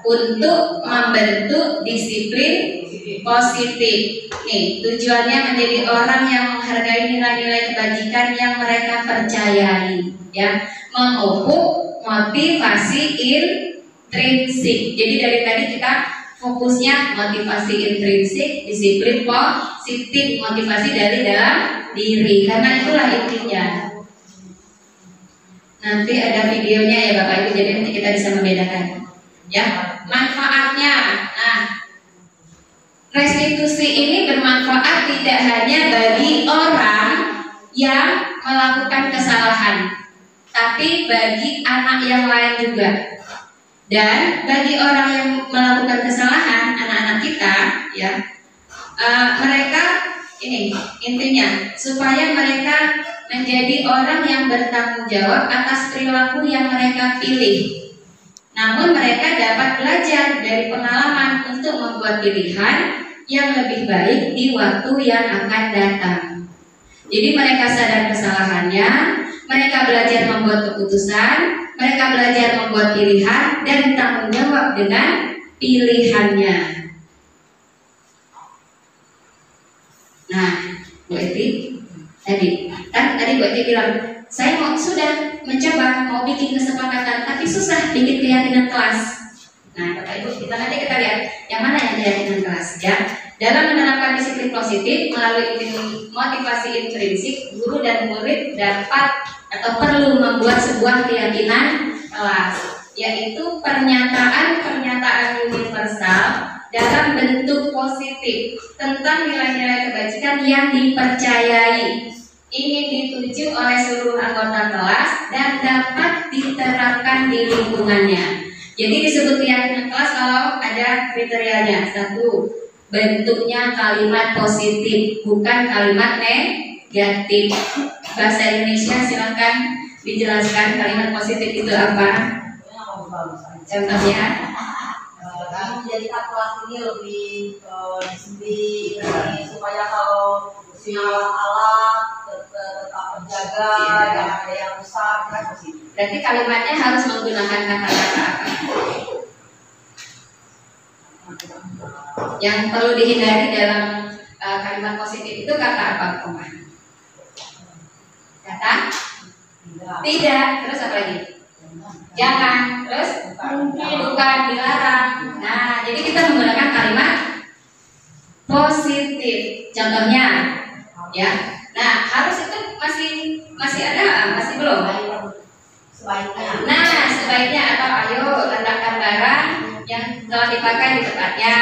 untuk membentuk disiplin positif. Nih, tujuannya menjadi orang yang menghargai nilai-nilai kebajikan yang mereka percayai, ya. Memupuk motivasi intrinsik. Jadi dari tadi kita fokusnya motivasi intrinsik, disiplin positif, motivasi dari dalam diri. Karena itulah intinya. Nanti ada videonya ya Bapak Ibu, jadi nanti kita bisa membedakan. Ya, manfaatnya. Nah, Restitusi ini bermanfaat tidak hanya bagi orang yang melakukan kesalahan, tapi bagi anak yang lain juga. Dan bagi orang yang melakukan kesalahan, anak-anak kita, ya, uh, mereka ini intinya supaya mereka menjadi orang yang bertanggung jawab atas perilaku yang mereka pilih namun mereka dapat belajar dari pengalaman untuk membuat pilihan yang lebih baik di waktu yang akan datang. Jadi mereka sadar kesalahannya, mereka belajar membuat keputusan, mereka belajar membuat pilihan dan tanggung jawab dengan pilihannya. Nah, Bu Eti, tadi kan tadi Bu Eti bilang saya mau sudah mencoba mau bikin kesepakatan tapi susah bikin keyakinan kelas. Nah, Bapak Ibu, kita nanti kita lihat yang mana yang keyakinan kelas ya. Dalam menerapkan disiplin positif melalui motivasi intrinsik, guru dan murid dapat atau perlu membuat sebuah keyakinan kelas, yaitu pernyataan-pernyataan universal dalam bentuk positif tentang nilai-nilai kebajikan yang dipercayai ingin dituju oleh seluruh anggota kelas dan dapat diterapkan di lingkungannya. Jadi disebut keyakinan kelas kalau ada kriterianya. Satu, bentuknya kalimat positif bukan kalimat negatif bahasa Indonesia silakan dijelaskan kalimat positif itu apa contohnya kami menjadikan kelas ini lebih uh, supaya kalau punya alat-alat tetap terjaga jangan ada yang rusak kan positif berarti kalimatnya harus menggunakan kata-kata yang perlu dihindari dalam uh, kalimat positif itu kata apa, Oma? Kata? Tidak. Terus apa lagi? Jangan. Terus? Bukan dilarang. Nah, jadi kita menggunakan kalimat positif. Contohnya, ya. Nah, harus itu masih masih ada, masih belum? sebaiknya Nah, sebaiknya atau ayo letakkan barang yang telah dipakai di tempatnya.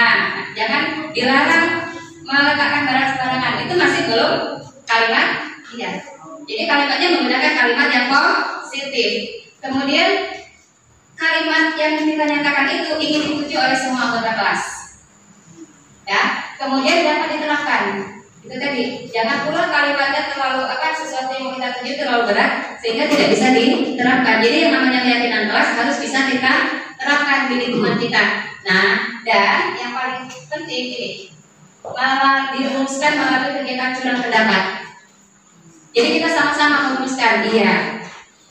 Jangan dilarang meletakkan barang sembarangan. Itu masih belum kalimat iya. Jadi kalimatnya menggunakan kalimat yang positif. Kemudian kalimat yang kita nyatakan itu ingin dituju oleh semua anggota kelas. Ya, kemudian dapat diterapkan. Itu tadi, jangan pula kalimatnya terlalu apa sesuatu yang kita tuju terlalu berat sehingga tidak bisa diterapkan. Jadi yang namanya keyakinan kelas harus bisa kita terapkan di lingkungan kita. Nah, dan yang paling penting ini malah dirumuskan melalui kegiatan curang pendapat. Jadi kita sama-sama merumuskan dia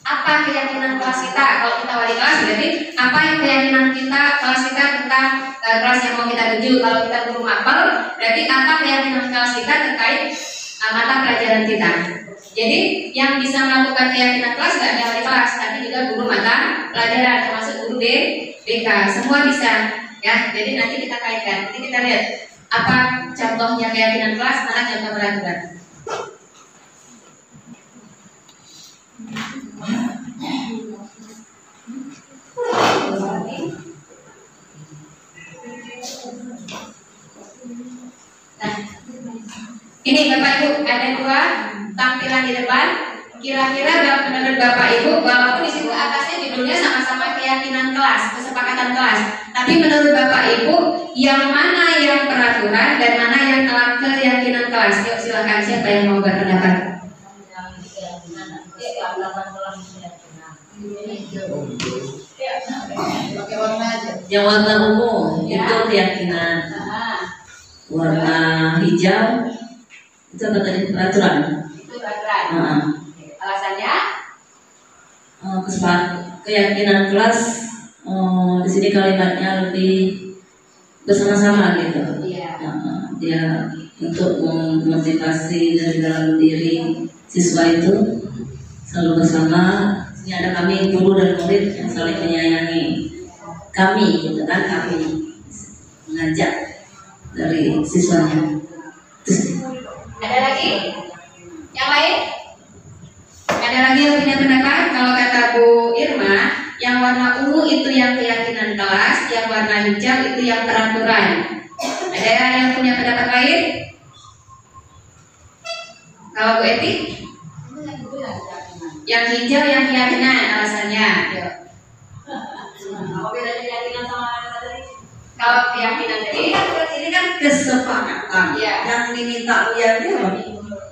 apa keyakinan kelas kita? Kalau kita wali kelas berarti apa yang keyakinan kita kelas kita tentang uh, kelas yang mau kita tuju? Kalau kita guru mapel berarti apa keyakinan kelas kita terkait uh, mata pelajaran kita? Jadi yang bisa melakukan keyakinan kelas gak hanya wali kelas tapi juga guru mata pelajaran termasuk guru D, BK semua bisa ya. Jadi nanti kita kaitkan. Nanti kita lihat apa contohnya keyakinan kelas mana contoh peraturan Nah, ini Bapak Ibu ada dua tampilan di depan. Kira-kira menurut Bapak Ibu, walaupun di situ atasnya judulnya sama-sama keyakinan kelas, kesepakatan kelas, tapi menurut Bapak Ibu, yang mana yang peraturan dan mana yang keyakinan kelas? Yuk silakan siapa yang mau berpendapat? Yang warna ungu itu keyakinan. Warna hijau itu apa tadi peraturan. itu peraturan. Nah, Alasannya? eh, kesepak- keyakinan kelas eh, di sini kalimatnya lebih bersama-sama gitu. Iya. Nah, dia untuk memotivasi dari dalam diri siswa itu selalu bersama. Ini ada kami guru dan murid yang saling menyayangi kami gitu kan kami mengajak dari siswanya. Ada lagi? Yang lain? Ada lagi yang punya pendapat? Kalau kata Bu Irma, yang warna ungu itu yang keyakinan kelas, yang warna hijau itu yang peraturan. Ada yang punya pendapat lain? Kalau Bu Eti? Yang hijau yang keyakinan alasannya. Yuk. apa bedanya keyakinan sama kata tadi Keyakinan tadi ini kan ini kan kesepakatan. Iya. Yang diminta dia apa?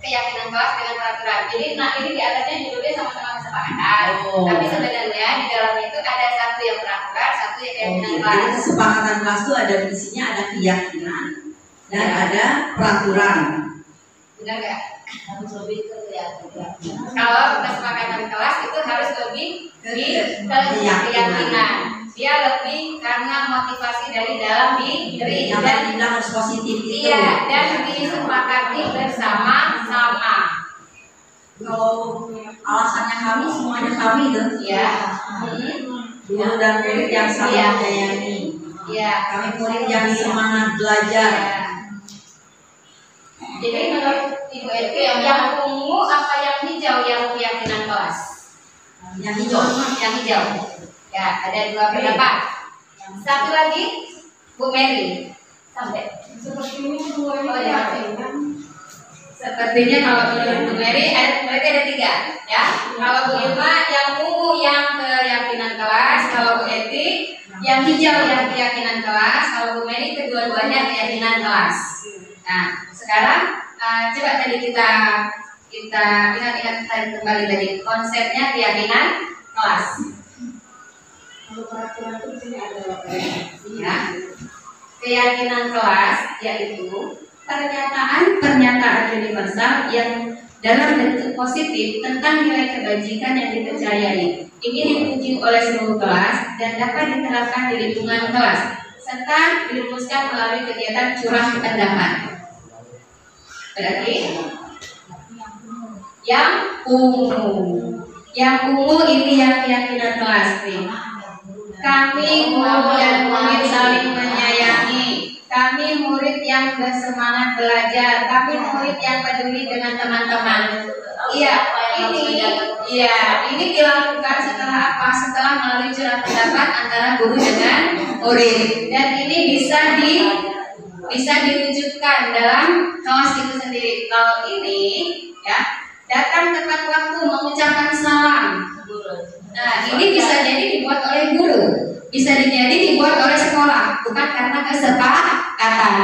keyakinan kelas dengan peraturan. Jadi nah ini di atasnya judulnya sama-sama kesepakatan. Oh. Tapi sebenarnya di dalamnya itu ada satu yang peraturan, satu yang keyakinan Jadi kelas. kesepakatan kelas itu ada isinya ada keyakinan dan ada peraturan. Benar nggak? harus lebih ke keyakinan Kalau kesepakatan kelas itu harus lebih di ke Keyakinan. Dia lebih karena motivasi dari dalam diri yang dan dibilang harus positif itu. Iya dan disepakati bersama-sama kalau alasannya kami semuanya kami itu. Ya Hmm. guru dan murid yang saling menyayangi ya kami murid yang semangat belajar. Ya. Jadi menurut Ibu Eti yang ungu apa yang hijau? Yang keyakinan kelas? yang hijau. Yang hijau. Ya, ada dua pendapat. Satu lagi, Bu Mary. Sampai. Oh, ya. Sepertinya kalau menurut Bu Mary ada berarti ada tiga, ya. Kalau Bu Irma yang ungu yang keyakinan kelas, kalau Bu Eti yang hijau yang keyakinan kelas, kalau Bu Mary kedua-duanya keyakinan kelas. Nah, sekarang eh, coba tadi kita kita ingat-ingat kembali tadi konsepnya keyakinan kelas. Ya. Keyakinan kelas yaitu pernyataan-pernyataan universal yang dalam bentuk positif tentang nilai kebajikan yang dipercayai ingin dipuji oleh seluruh kelas dan dapat diterapkan di lingkungan kelas serta dirumuskan melalui kegiatan curah pendapat. Berarti yang ungu, yang ungu ini yang keyakinan kelas nih. Kami guru dan murid saling menyayangi. Kami murid yang bersemangat belajar. Kami murid yang peduli dengan teman-teman. Iya, ini iya, ini dilakukan setelah apa? Setelah melalui curah pendapat antara guru dengan murid. Dan ini bisa di bisa diwujudkan dalam kelas itu sendiri. Kalau ini ya datang tepat waktu mengucapkan salam. Nah, ini bisa jadi dibuat oleh guru, bisa jadi dibuat oleh sekolah, bukan karena kesepakatan.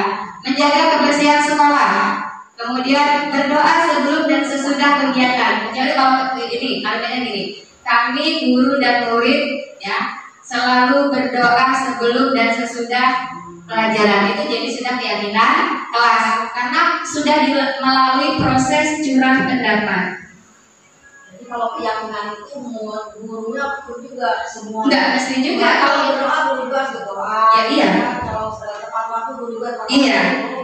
Menjaga kebersihan sekolah, kemudian berdoa sebelum dan sesudah kegiatan. Kecuali kalau ini, kalimatnya gini, kami guru dan murid ya selalu berdoa sebelum dan sesudah pelajaran itu jadi sudah keyakinan kelas karena sudah melalui proses curah pendapat. Kalau keyakinan itu gurunya pun juga semua Enggak mesti juga kalau kalau berdoa guru juga harus berdoa Ya, iya. kalau sudah tepat waktu guru juga tepat Iya,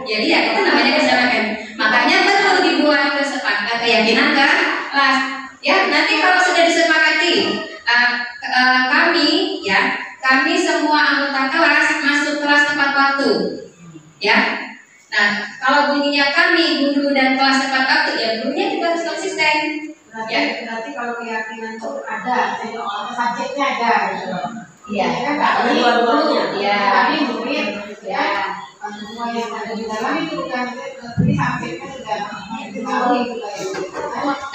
ya itu namanya kesepakatan. Makanya perlu dibuat kesepakatan keyakinan kan kelas. Ya nanti kalau sudah disepakati uh, uh, kami ya kami semua anggota kelas masuk kelas tepat waktu. Ya. Nah kalau bunyinya kami guru dan kelas tepat waktu ya gurunya juga harus konsisten. Berarti, Ya. berarti kalau keyakinan itu ada, jadi orang subjeknya ada. Gitu. Iya. Ya kan ada Kami dua-duanya. Iya. Kami murid, ya. Ya. Semua yang ada di dalam itu kan, jadi subjeknya sudah tahu lah ya.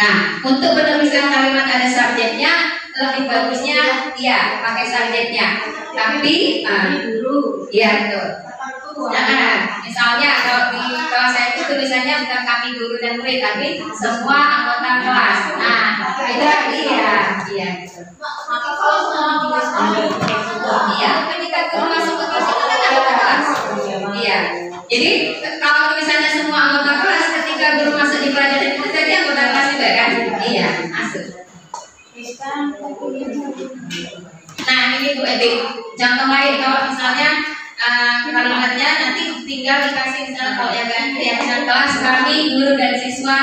Nah, untuk penulisan kalimat ada subjeknya lebih bagusnya ya pakai subjeknya. Tapi ah, dulu iya betul. Nah, misalnya kalau di kelas saya itu tulisannya bukan kami guru dan murid, tapi semua anggota kelas. Nah, itu iya, iya gitu. kalau juga Iya, ketika guru masuk ke kelas itu kan kelas. Iya. Jadi kalau tulisannya semua anggota kelas, ketika guru masuk di pelajaran itu jadi anggota kelas juga kan? Iya, masuk. Nah ini Bu Edi, contoh lain kalau misalnya eh, kalimatnya nanti tinggal dikasih misalnya kalau yang ganti keyakinan kelas kami guru dan siswa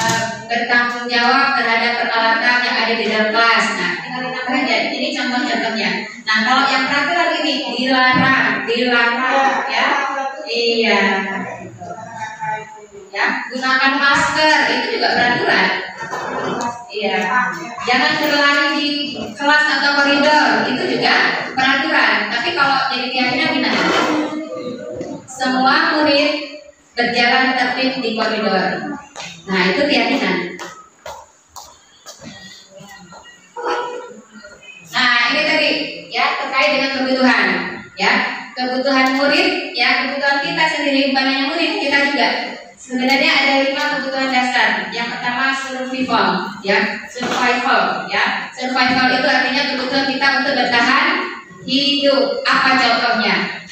eh, bertanggung jawab terhadap peralatan yang ada di dalam kelas. Nah tinggal ditambah aja. Ini contoh-contohnya. Nah kalau yang peraturan ini dilarang, dilarang ya. Iya. Ya, gunakan masker itu juga peraturan. Iya. Jangan berlari di kelas atau koridor, itu juga peraturan. Tapi kalau jadi keyakinan gimana? Semua murid berjalan tertib di koridor. Nah, itu keyakinan. Nah, ini tadi ya terkait dengan kebutuhan, ya. Kebutuhan murid, ya kebutuhan kita sendiri bukan murid, kita juga. Sebenarnya ada lima kebutuhan dasar. Yang pertama survival, ya, survival, ya. Survival itu artinya kebutuhan kita untuk bertahan hidup. Apa contohnya?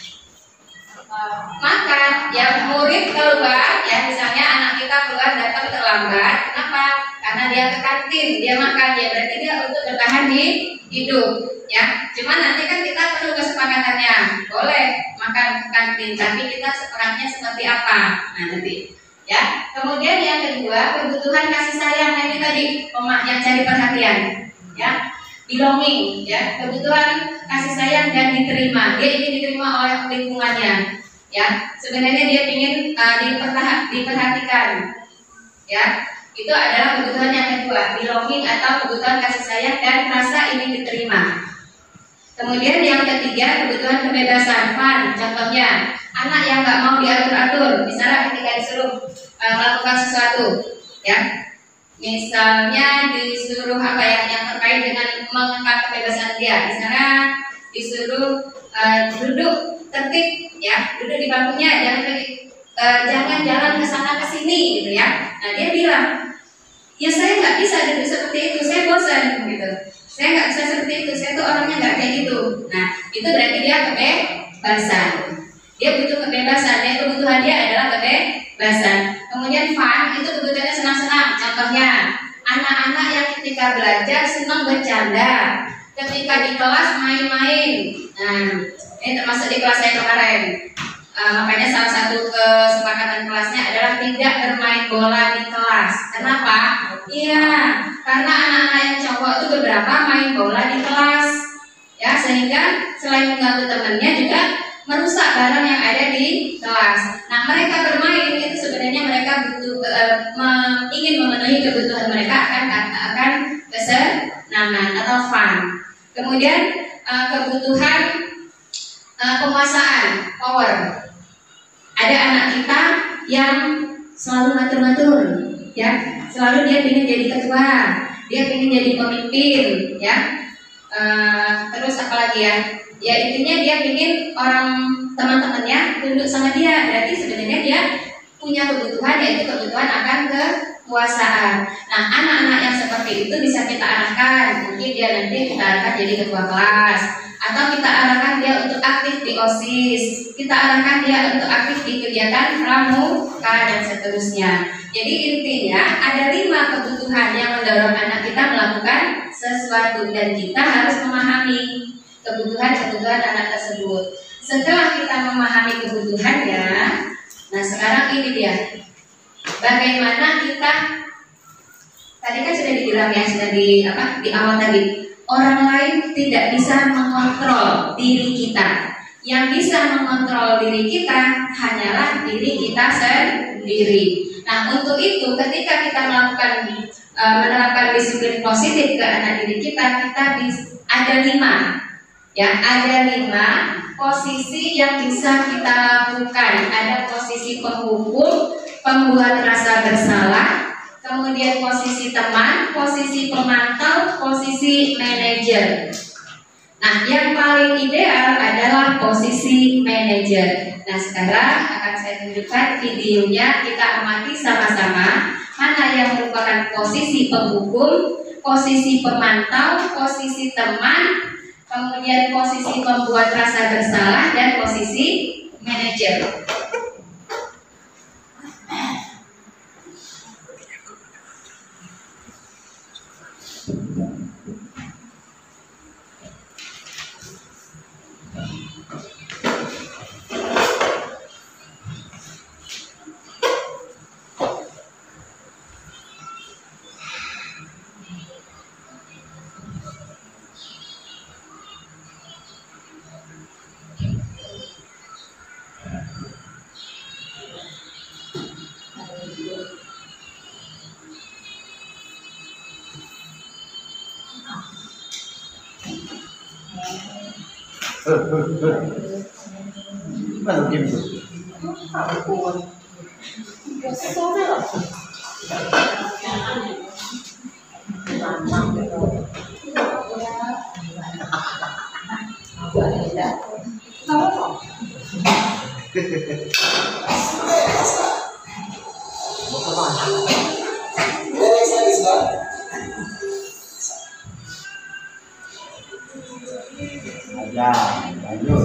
Eh, makan, ya murid keluar, ya misalnya anak kita keluar datang terlambat, kenapa? Karena dia ke kantin, dia makan, ya berarti dia untuk bertahan di hidup. ya cuman nanti kan kita perlu kesepakatannya boleh makan kantin tapi kita sepakatnya seperti apa nah nanti ya kemudian yang kedua kebutuhan kasih sayang ini tadi yang cari perhatian ya. Belonging ya kebutuhan kasih sayang dan diterima. Dia ingin diterima oleh lingkungannya ya. Sebenarnya dia ingin uh, diperhatikan ya. Itu adalah kebutuhan yang kedua belonging atau kebutuhan kasih sayang dan rasa ingin diterima kemudian yang ketiga kebutuhan kebebasan fun contohnya anak yang nggak mau diatur-atur misalnya ketika disuruh uh, melakukan sesuatu ya. Misalnya disuruh apa ya yang terkait dengan mengangkat kebebasan dia misalnya disuruh uh, duduk tertib ya duduk di bangkunya jangan uh, jangan jalan ke sana ke sini gitu ya. Nah dia bilang ya saya nggak bisa duduk seperti itu saya bosan gitu saya nggak bisa seperti itu. Saya tuh orangnya nggak kayak gitu. Nah itu berarti dia kebebasan. Dia butuh kebebasan. Yang kebutuhan dia adalah kebebasan. Kemudian fun itu kebutuhannya senang-senang. Contohnya anak-anak yang ketika belajar senang bercanda. Ketika di kelas main-main. Nah ini termasuk di kelas saya kemarin Uh, makanya salah satu kesepakatan kelasnya adalah tidak bermain bola di kelas. Kenapa? Iya, karena anak-anak yang cowok itu beberapa main bola di kelas, ya sehingga selain mengganggu temannya juga merusak barang yang ada di kelas. Nah, mereka bermain itu sebenarnya mereka butuh uh, me, ingin memenuhi kebutuhan mereka akan akan kesenangan atau fun. Kemudian uh, kebutuhan uh, penguasaan, power. Ada anak kita yang selalu ngatur-ngatur ya. Selalu dia ingin jadi ketua dia ingin jadi pemimpin ya. Uh, terus apa lagi ya? Ya intinya dia ingin orang teman-temannya tunduk sama dia. Berarti sebenarnya dia punya kebutuhan yaitu kebutuhan akan kekuasaan. Nah anak-anak yang seperti itu bisa kita arahkan. Mungkin dia nanti kita arahkan jadi ketua kelas atau kita arahkan dia untuk aktif di OSIS, kita arahkan dia untuk aktif di kegiatan pramuka dan seterusnya. Jadi intinya ada lima kebutuhan yang mendorong anak kita melakukan sesuatu dan kita harus memahami kebutuhan-kebutuhan anak tersebut. Setelah kita memahami kebutuhannya, nah sekarang ini dia, bagaimana kita tadi kan sudah dibilang ya sudah di apa di awal tadi orang lain tidak bisa mengontrol diri kita. Yang bisa mengontrol diri kita hanyalah diri kita sendiri. Nah, untuk itu ketika kita melakukan e, menerapkan disiplin positif ke anak diri kita, kita ada lima, ya ada lima posisi yang bisa kita lakukan. Ada posisi penghukum, pembuat rasa bersalah, kemudian posisi teman, posisi pemantau, posisi manajer. Nah, yang paling ideal adalah posisi manajer. Nah, sekarang akan saya tunjukkan videonya, kita amati sama-sama mana yang merupakan posisi penghukum, posisi pemantau, posisi teman, kemudian posisi pembuat rasa bersalah, dan posisi manajer. 不，卖什么？不多的，不这个。嘿嘿嘿，我不放心。Ya, lanjut.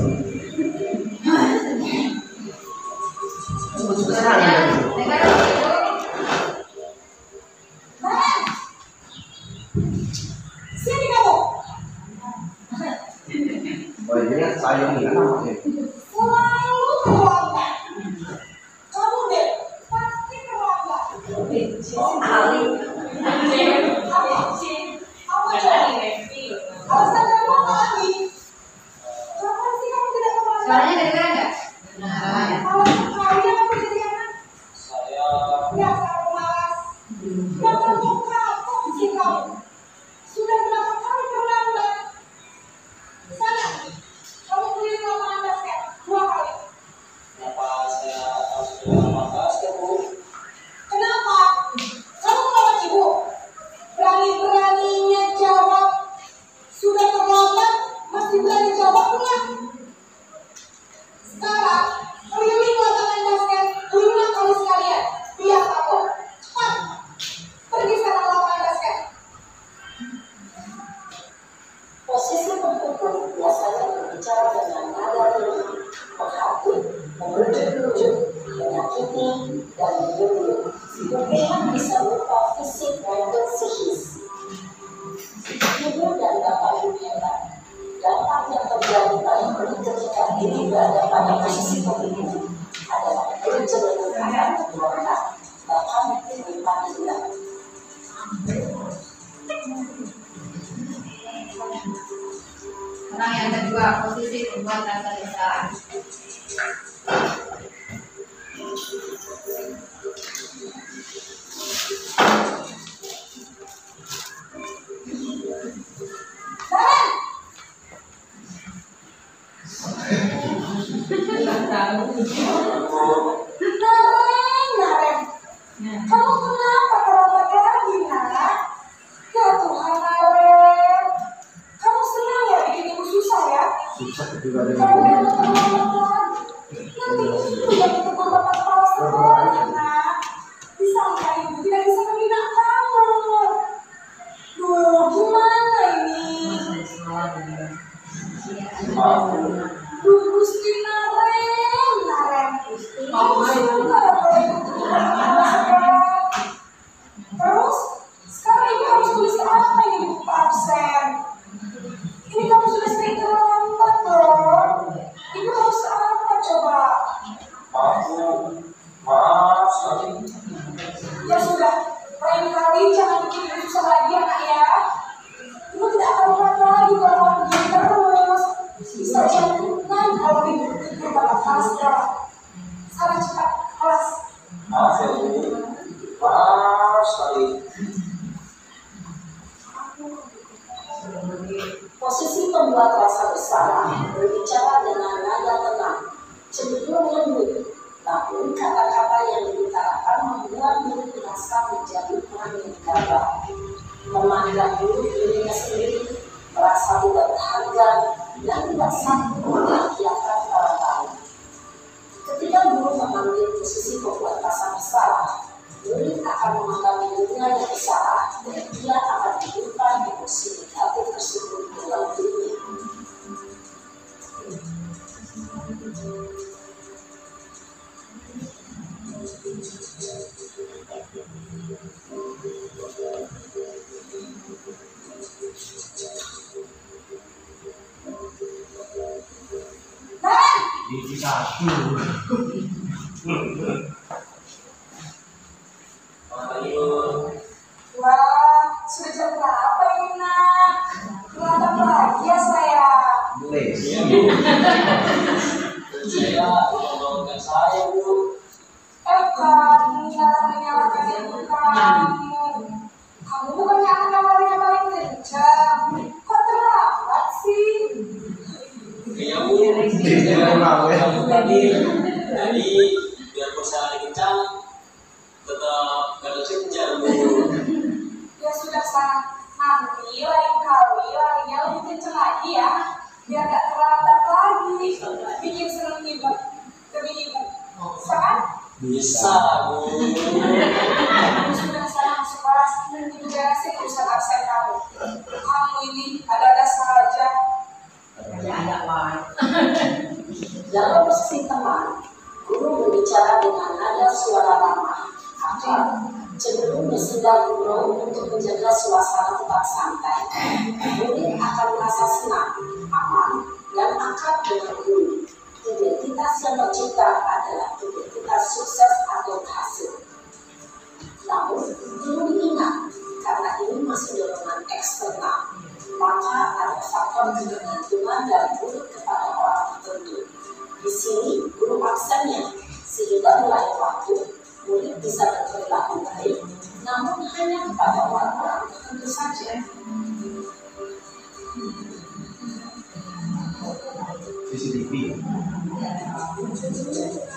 Sini kamu. Banyak sayang ini namanya. Pembuat rasa bersalah berbicara dengan nada tenang, cenderung lembut, namun kata-kata yang diutarakan membuat murid merasa menjadi yang gagal, memandang diri dirinya sendiri, merasa tidak berharga dan tidak sanggup membahagiakan orang lain. Ketika guru mengambil posisi pembuat rasa bersalah, murid akan menganggap yang bersalah dan dia akan menyimpan emosi negatif tersebut dalam dirinya. Naren, Gigi wah, sudah jam berapa ini nak? Ya saya. Les. Eh kamu jangan menyalahkan ibu kamu. Kamu bukannya anak kamarnya paling kencang. Kok terlambat sih? Dia mau ya. Jadi biar perusahaan kencang tetap bu. Ya sudah sana. Nanti lain kali larinya lebih kencang lagi ya. Biar gak terlambat lagi. Bikin seneng ibu. Demi ibu. Bisa kan? Bisa bu. Sudah sana masuk kelas. Ibu beresin urusan absen kamu. Kamu ini ada-ada saja. Dalam posisi teman, guru berbicara dengan nada suara ramah, akal, cenderung bersendal gurau untuk menjaga suasana tetap santai. Murid akan merasa senang, aman, dan akan dengan. Identitas yang tercipta adalah identitas sukses atau berhasil. Namun, perlu diingat, karena ini masih dorongan eksternal, maka ada faktor ketergantungan dari murid kepada orang tertentu. Di sini, guru paksanya, sehingga mulai waktu boleh bisa berlaku baik, namun hanya kepada orang-orang tertentu saja. CCTV. Iya. Ya.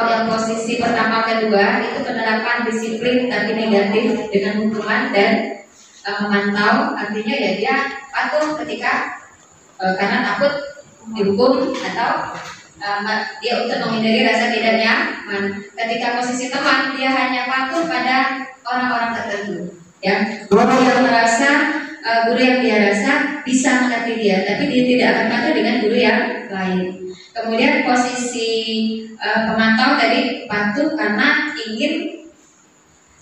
Kalau yang posisi pertama kedua itu penerapan disiplin tapi negatif dengan hukuman dan e, memantau. Artinya ya dia patuh ketika e, karena takut dihukum atau e, dia untuk menghindari rasa tidak nyaman ketika posisi teman dia hanya patuh pada orang-orang tertentu. Ya Orang yang merasa uh, guru yang dia rasa bisa mengerti dia tapi dia tidak akan patuh dengan guru yang lain. Kemudian posisi uh, pemantau tadi patuh karena ingin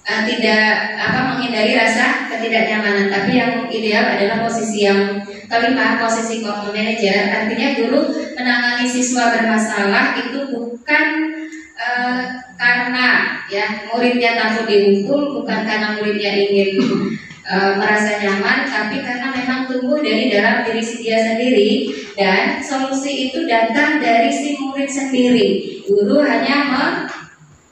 uh, tidak apa menghindari rasa ketidaknyamanan. Tapi yang ideal adalah posisi yang kelima posisi common manager. Artinya guru menangani siswa bermasalah itu bukan uh, karena ya muridnya takut dihukum bukan karena muridnya ingin uh, merasa nyaman tapi karena memang tumbuh dari dalam diri dia sendiri dan solusi itu datang dari si murid sendiri. Guru hanya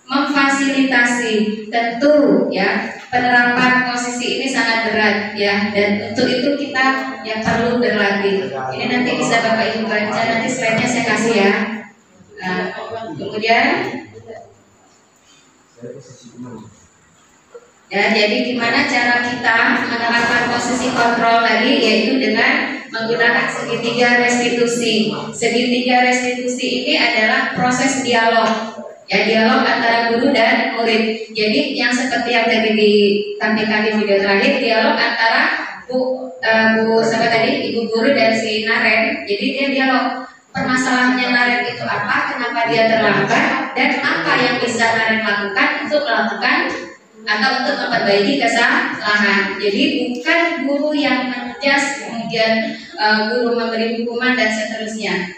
memfasilitasi. Tentu ya penerapan posisi ini sangat berat ya dan untuk itu kita yang perlu berlatih. Ini nanti bisa bapak ibu baca nanti slide-nya saya kasih ya. Nah, kemudian ya jadi gimana cara kita menerapkan posisi kontrol tadi yaitu dengan menggunakan segitiga restitusi. Segitiga restitusi ini adalah proses dialog. Ya dialog antara guru dan murid. Jadi yang seperti yang tadi ditampilkan di video terakhir dialog antara bu uh, bu siapa tadi? Ibu guru dan si Naren. Jadi dia dialog. Permasalahannya Naren itu apa, kenapa dia terlambat? Dan apa yang bisa Naren lakukan untuk melakukan atau untuk memperbaiki kesalahan. Jadi bukan guru yang menjas kemudian uh, guru memberi hukuman dan seterusnya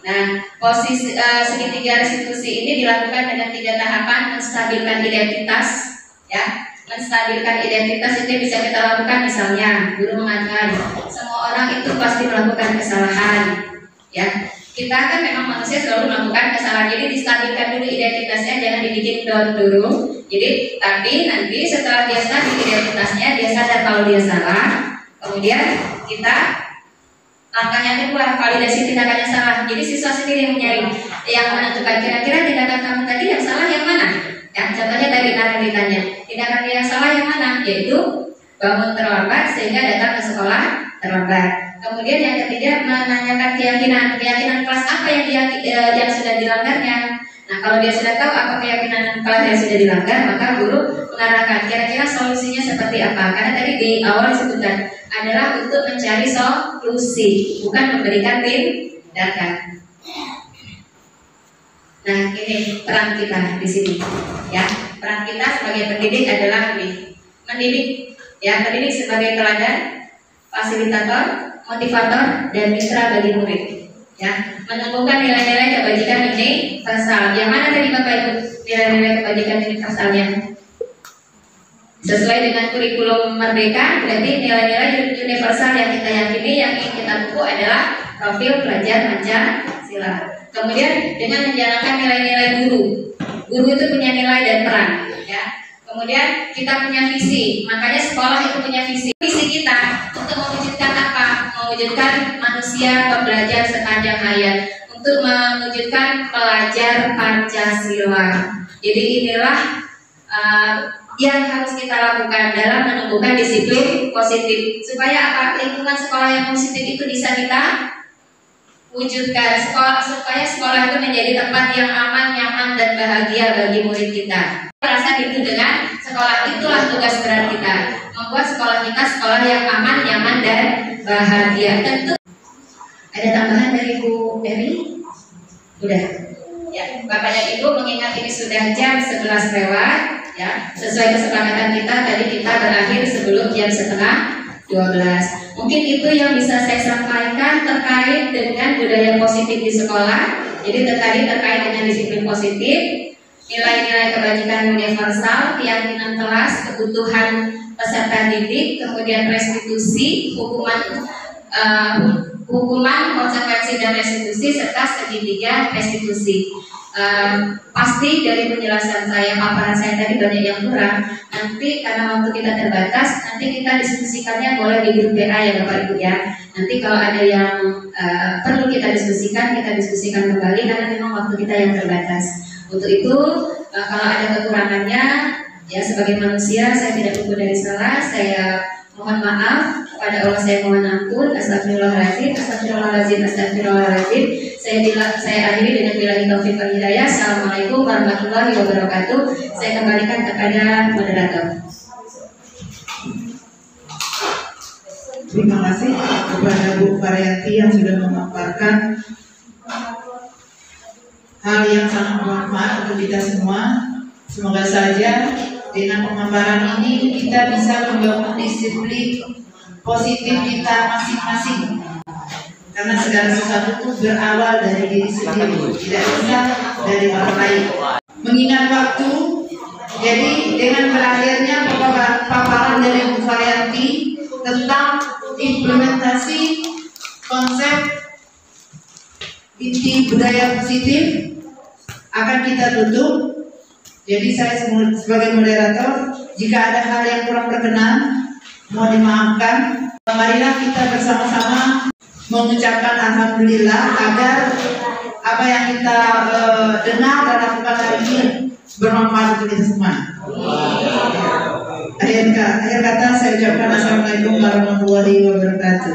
Nah, posisi uh, segitiga restitusi ini dilakukan dengan tiga tahapan menstabilkan identitas, ya. Menstabilkan identitas itu bisa kita lakukan misalnya guru mengatakan semua orang itu pasti melakukan kesalahan, ya. Kita kan memang manusia selalu melakukan kesalahan, jadi distabilkan dulu identitasnya, jangan dibikin down dulu. Jadi, tapi nanti setelah dia stabil identitasnya, dia sadar kalau dia salah, kemudian kita Langkah yang kedua, validasi tindakan yang salah. Jadi siswa sendiri yang mencari, yang menentukan kira-kira tindakan kamu tadi yang salah yang mana. Ya, contohnya tadi karena ditanya, tindakan yang salah yang mana? Yaitu bangun terlambat sehingga datang ke sekolah terlambat. Kemudian yang ketiga menanyakan keyakinan, keyakinan kelas apa yang dia, eh, yang sudah dilanggarnya. Nah, kalau dia sudah tahu apa keyakinan kelas yang sudah dilanggar, maka guru mengarahkan kira-kira solusinya seperti apa. Karena tadi di awal disebutkan adalah untuk mencari solusi, bukan memberikan tindakan. Nah, ini peran kita di sini, ya. Peran kita sebagai pendidik adalah ini, mendidik, ya, pendidik sebagai teladan, fasilitator, motivator, dan mitra bagi murid. Ya, menemukan nilai-nilai kebajikan ini pasal. Yang mana tadi Bapak Ibu nilai-nilai kebajikan ini pasalnya? Sesuai dengan kurikulum merdeka, berarti nilai-nilai universal yang kita yakini yang ingin kita buku adalah profil pelajar Pancasila. Kemudian dengan menjalankan nilai-nilai guru, guru itu punya nilai dan peran, ya. Kemudian kita punya visi, makanya sekolah itu punya visi. Visi kita untuk mewujudkan apa? Mewujudkan manusia pembelajar sepanjang hayat, untuk mewujudkan pelajar Pancasila. Jadi inilah uh, yang harus kita lakukan dalam menumbuhkan disiplin positif supaya apa lingkungan sekolah yang positif itu bisa kita wujudkan sekolah supaya sekolah itu menjadi tempat yang aman, nyaman dan bahagia bagi murid kita. Rasa itu dengan sekolah itulah tugas berat kita membuat sekolah kita sekolah yang aman, nyaman dan bahagia. Tentu ada tambahan dari Bu Eri? Udah. Ya, Bapak dan Ibu mengingat ini sudah jam 11 lewat, ya sesuai kesepakatan kita tadi kita berakhir sebelum jam setengah 12 mungkin itu yang bisa saya sampaikan terkait dengan budaya positif di sekolah. Jadi tadi terkait dengan disiplin positif nilai-nilai kebajikan universal keyakinan kelas kebutuhan peserta didik kemudian restitusi hukuman uh, hukuman konsekuensi dan restitusi serta segitiga restitusi Um, pasti dari penjelasan saya, paparan saya tadi banyak yang kurang. Nanti karena waktu kita terbatas, nanti kita diskusikannya boleh di grup WA ya Bapak Ibu ya. Nanti kalau ada yang uh, perlu kita diskusikan, kita diskusikan kembali karena memang waktu kita yang terbatas. Untuk itu, uh, kalau ada kekurangannya, ya sebagai manusia saya tidak luput dari salah, saya mohon maaf Pada Allah saya mohon ampun. Astagfirullahaladzim, astagfirullahaladzim, astagfirullahaladzim. Saya bila, saya akhiri dengan bilang taufik wal hidayah. Assalamualaikum warahmatullahi wabarakatuh. Saya kembalikan kepada moderator. Terima kasih kepada Bu Varianti yang sudah memaparkan hal yang sangat bermanfaat untuk kita semua. Semoga saja dengan pemaparan ini kita bisa membangun disiplin positif kita masing-masing. Karena segala sesuatu itu berawal dari diri sendiri, tidak bisa dari orang lain. Mengingat waktu, jadi dengan berakhirnya paparan dari Bu Varianti tentang implementasi konsep inti budaya positif akan kita tutup. Jadi saya sebagai moderator, jika ada hal yang kurang berkenan, mohon dimaafkan. Marilah kita bersama-sama mengucapkan alhamdulillah agar apa yang kita eh, dengar dan lakukan hari ini bermanfaat untuk kita semua. Akhir, ka- akhir kata saya ucapkan assalamualaikum warahmatullahi wabarakatuh.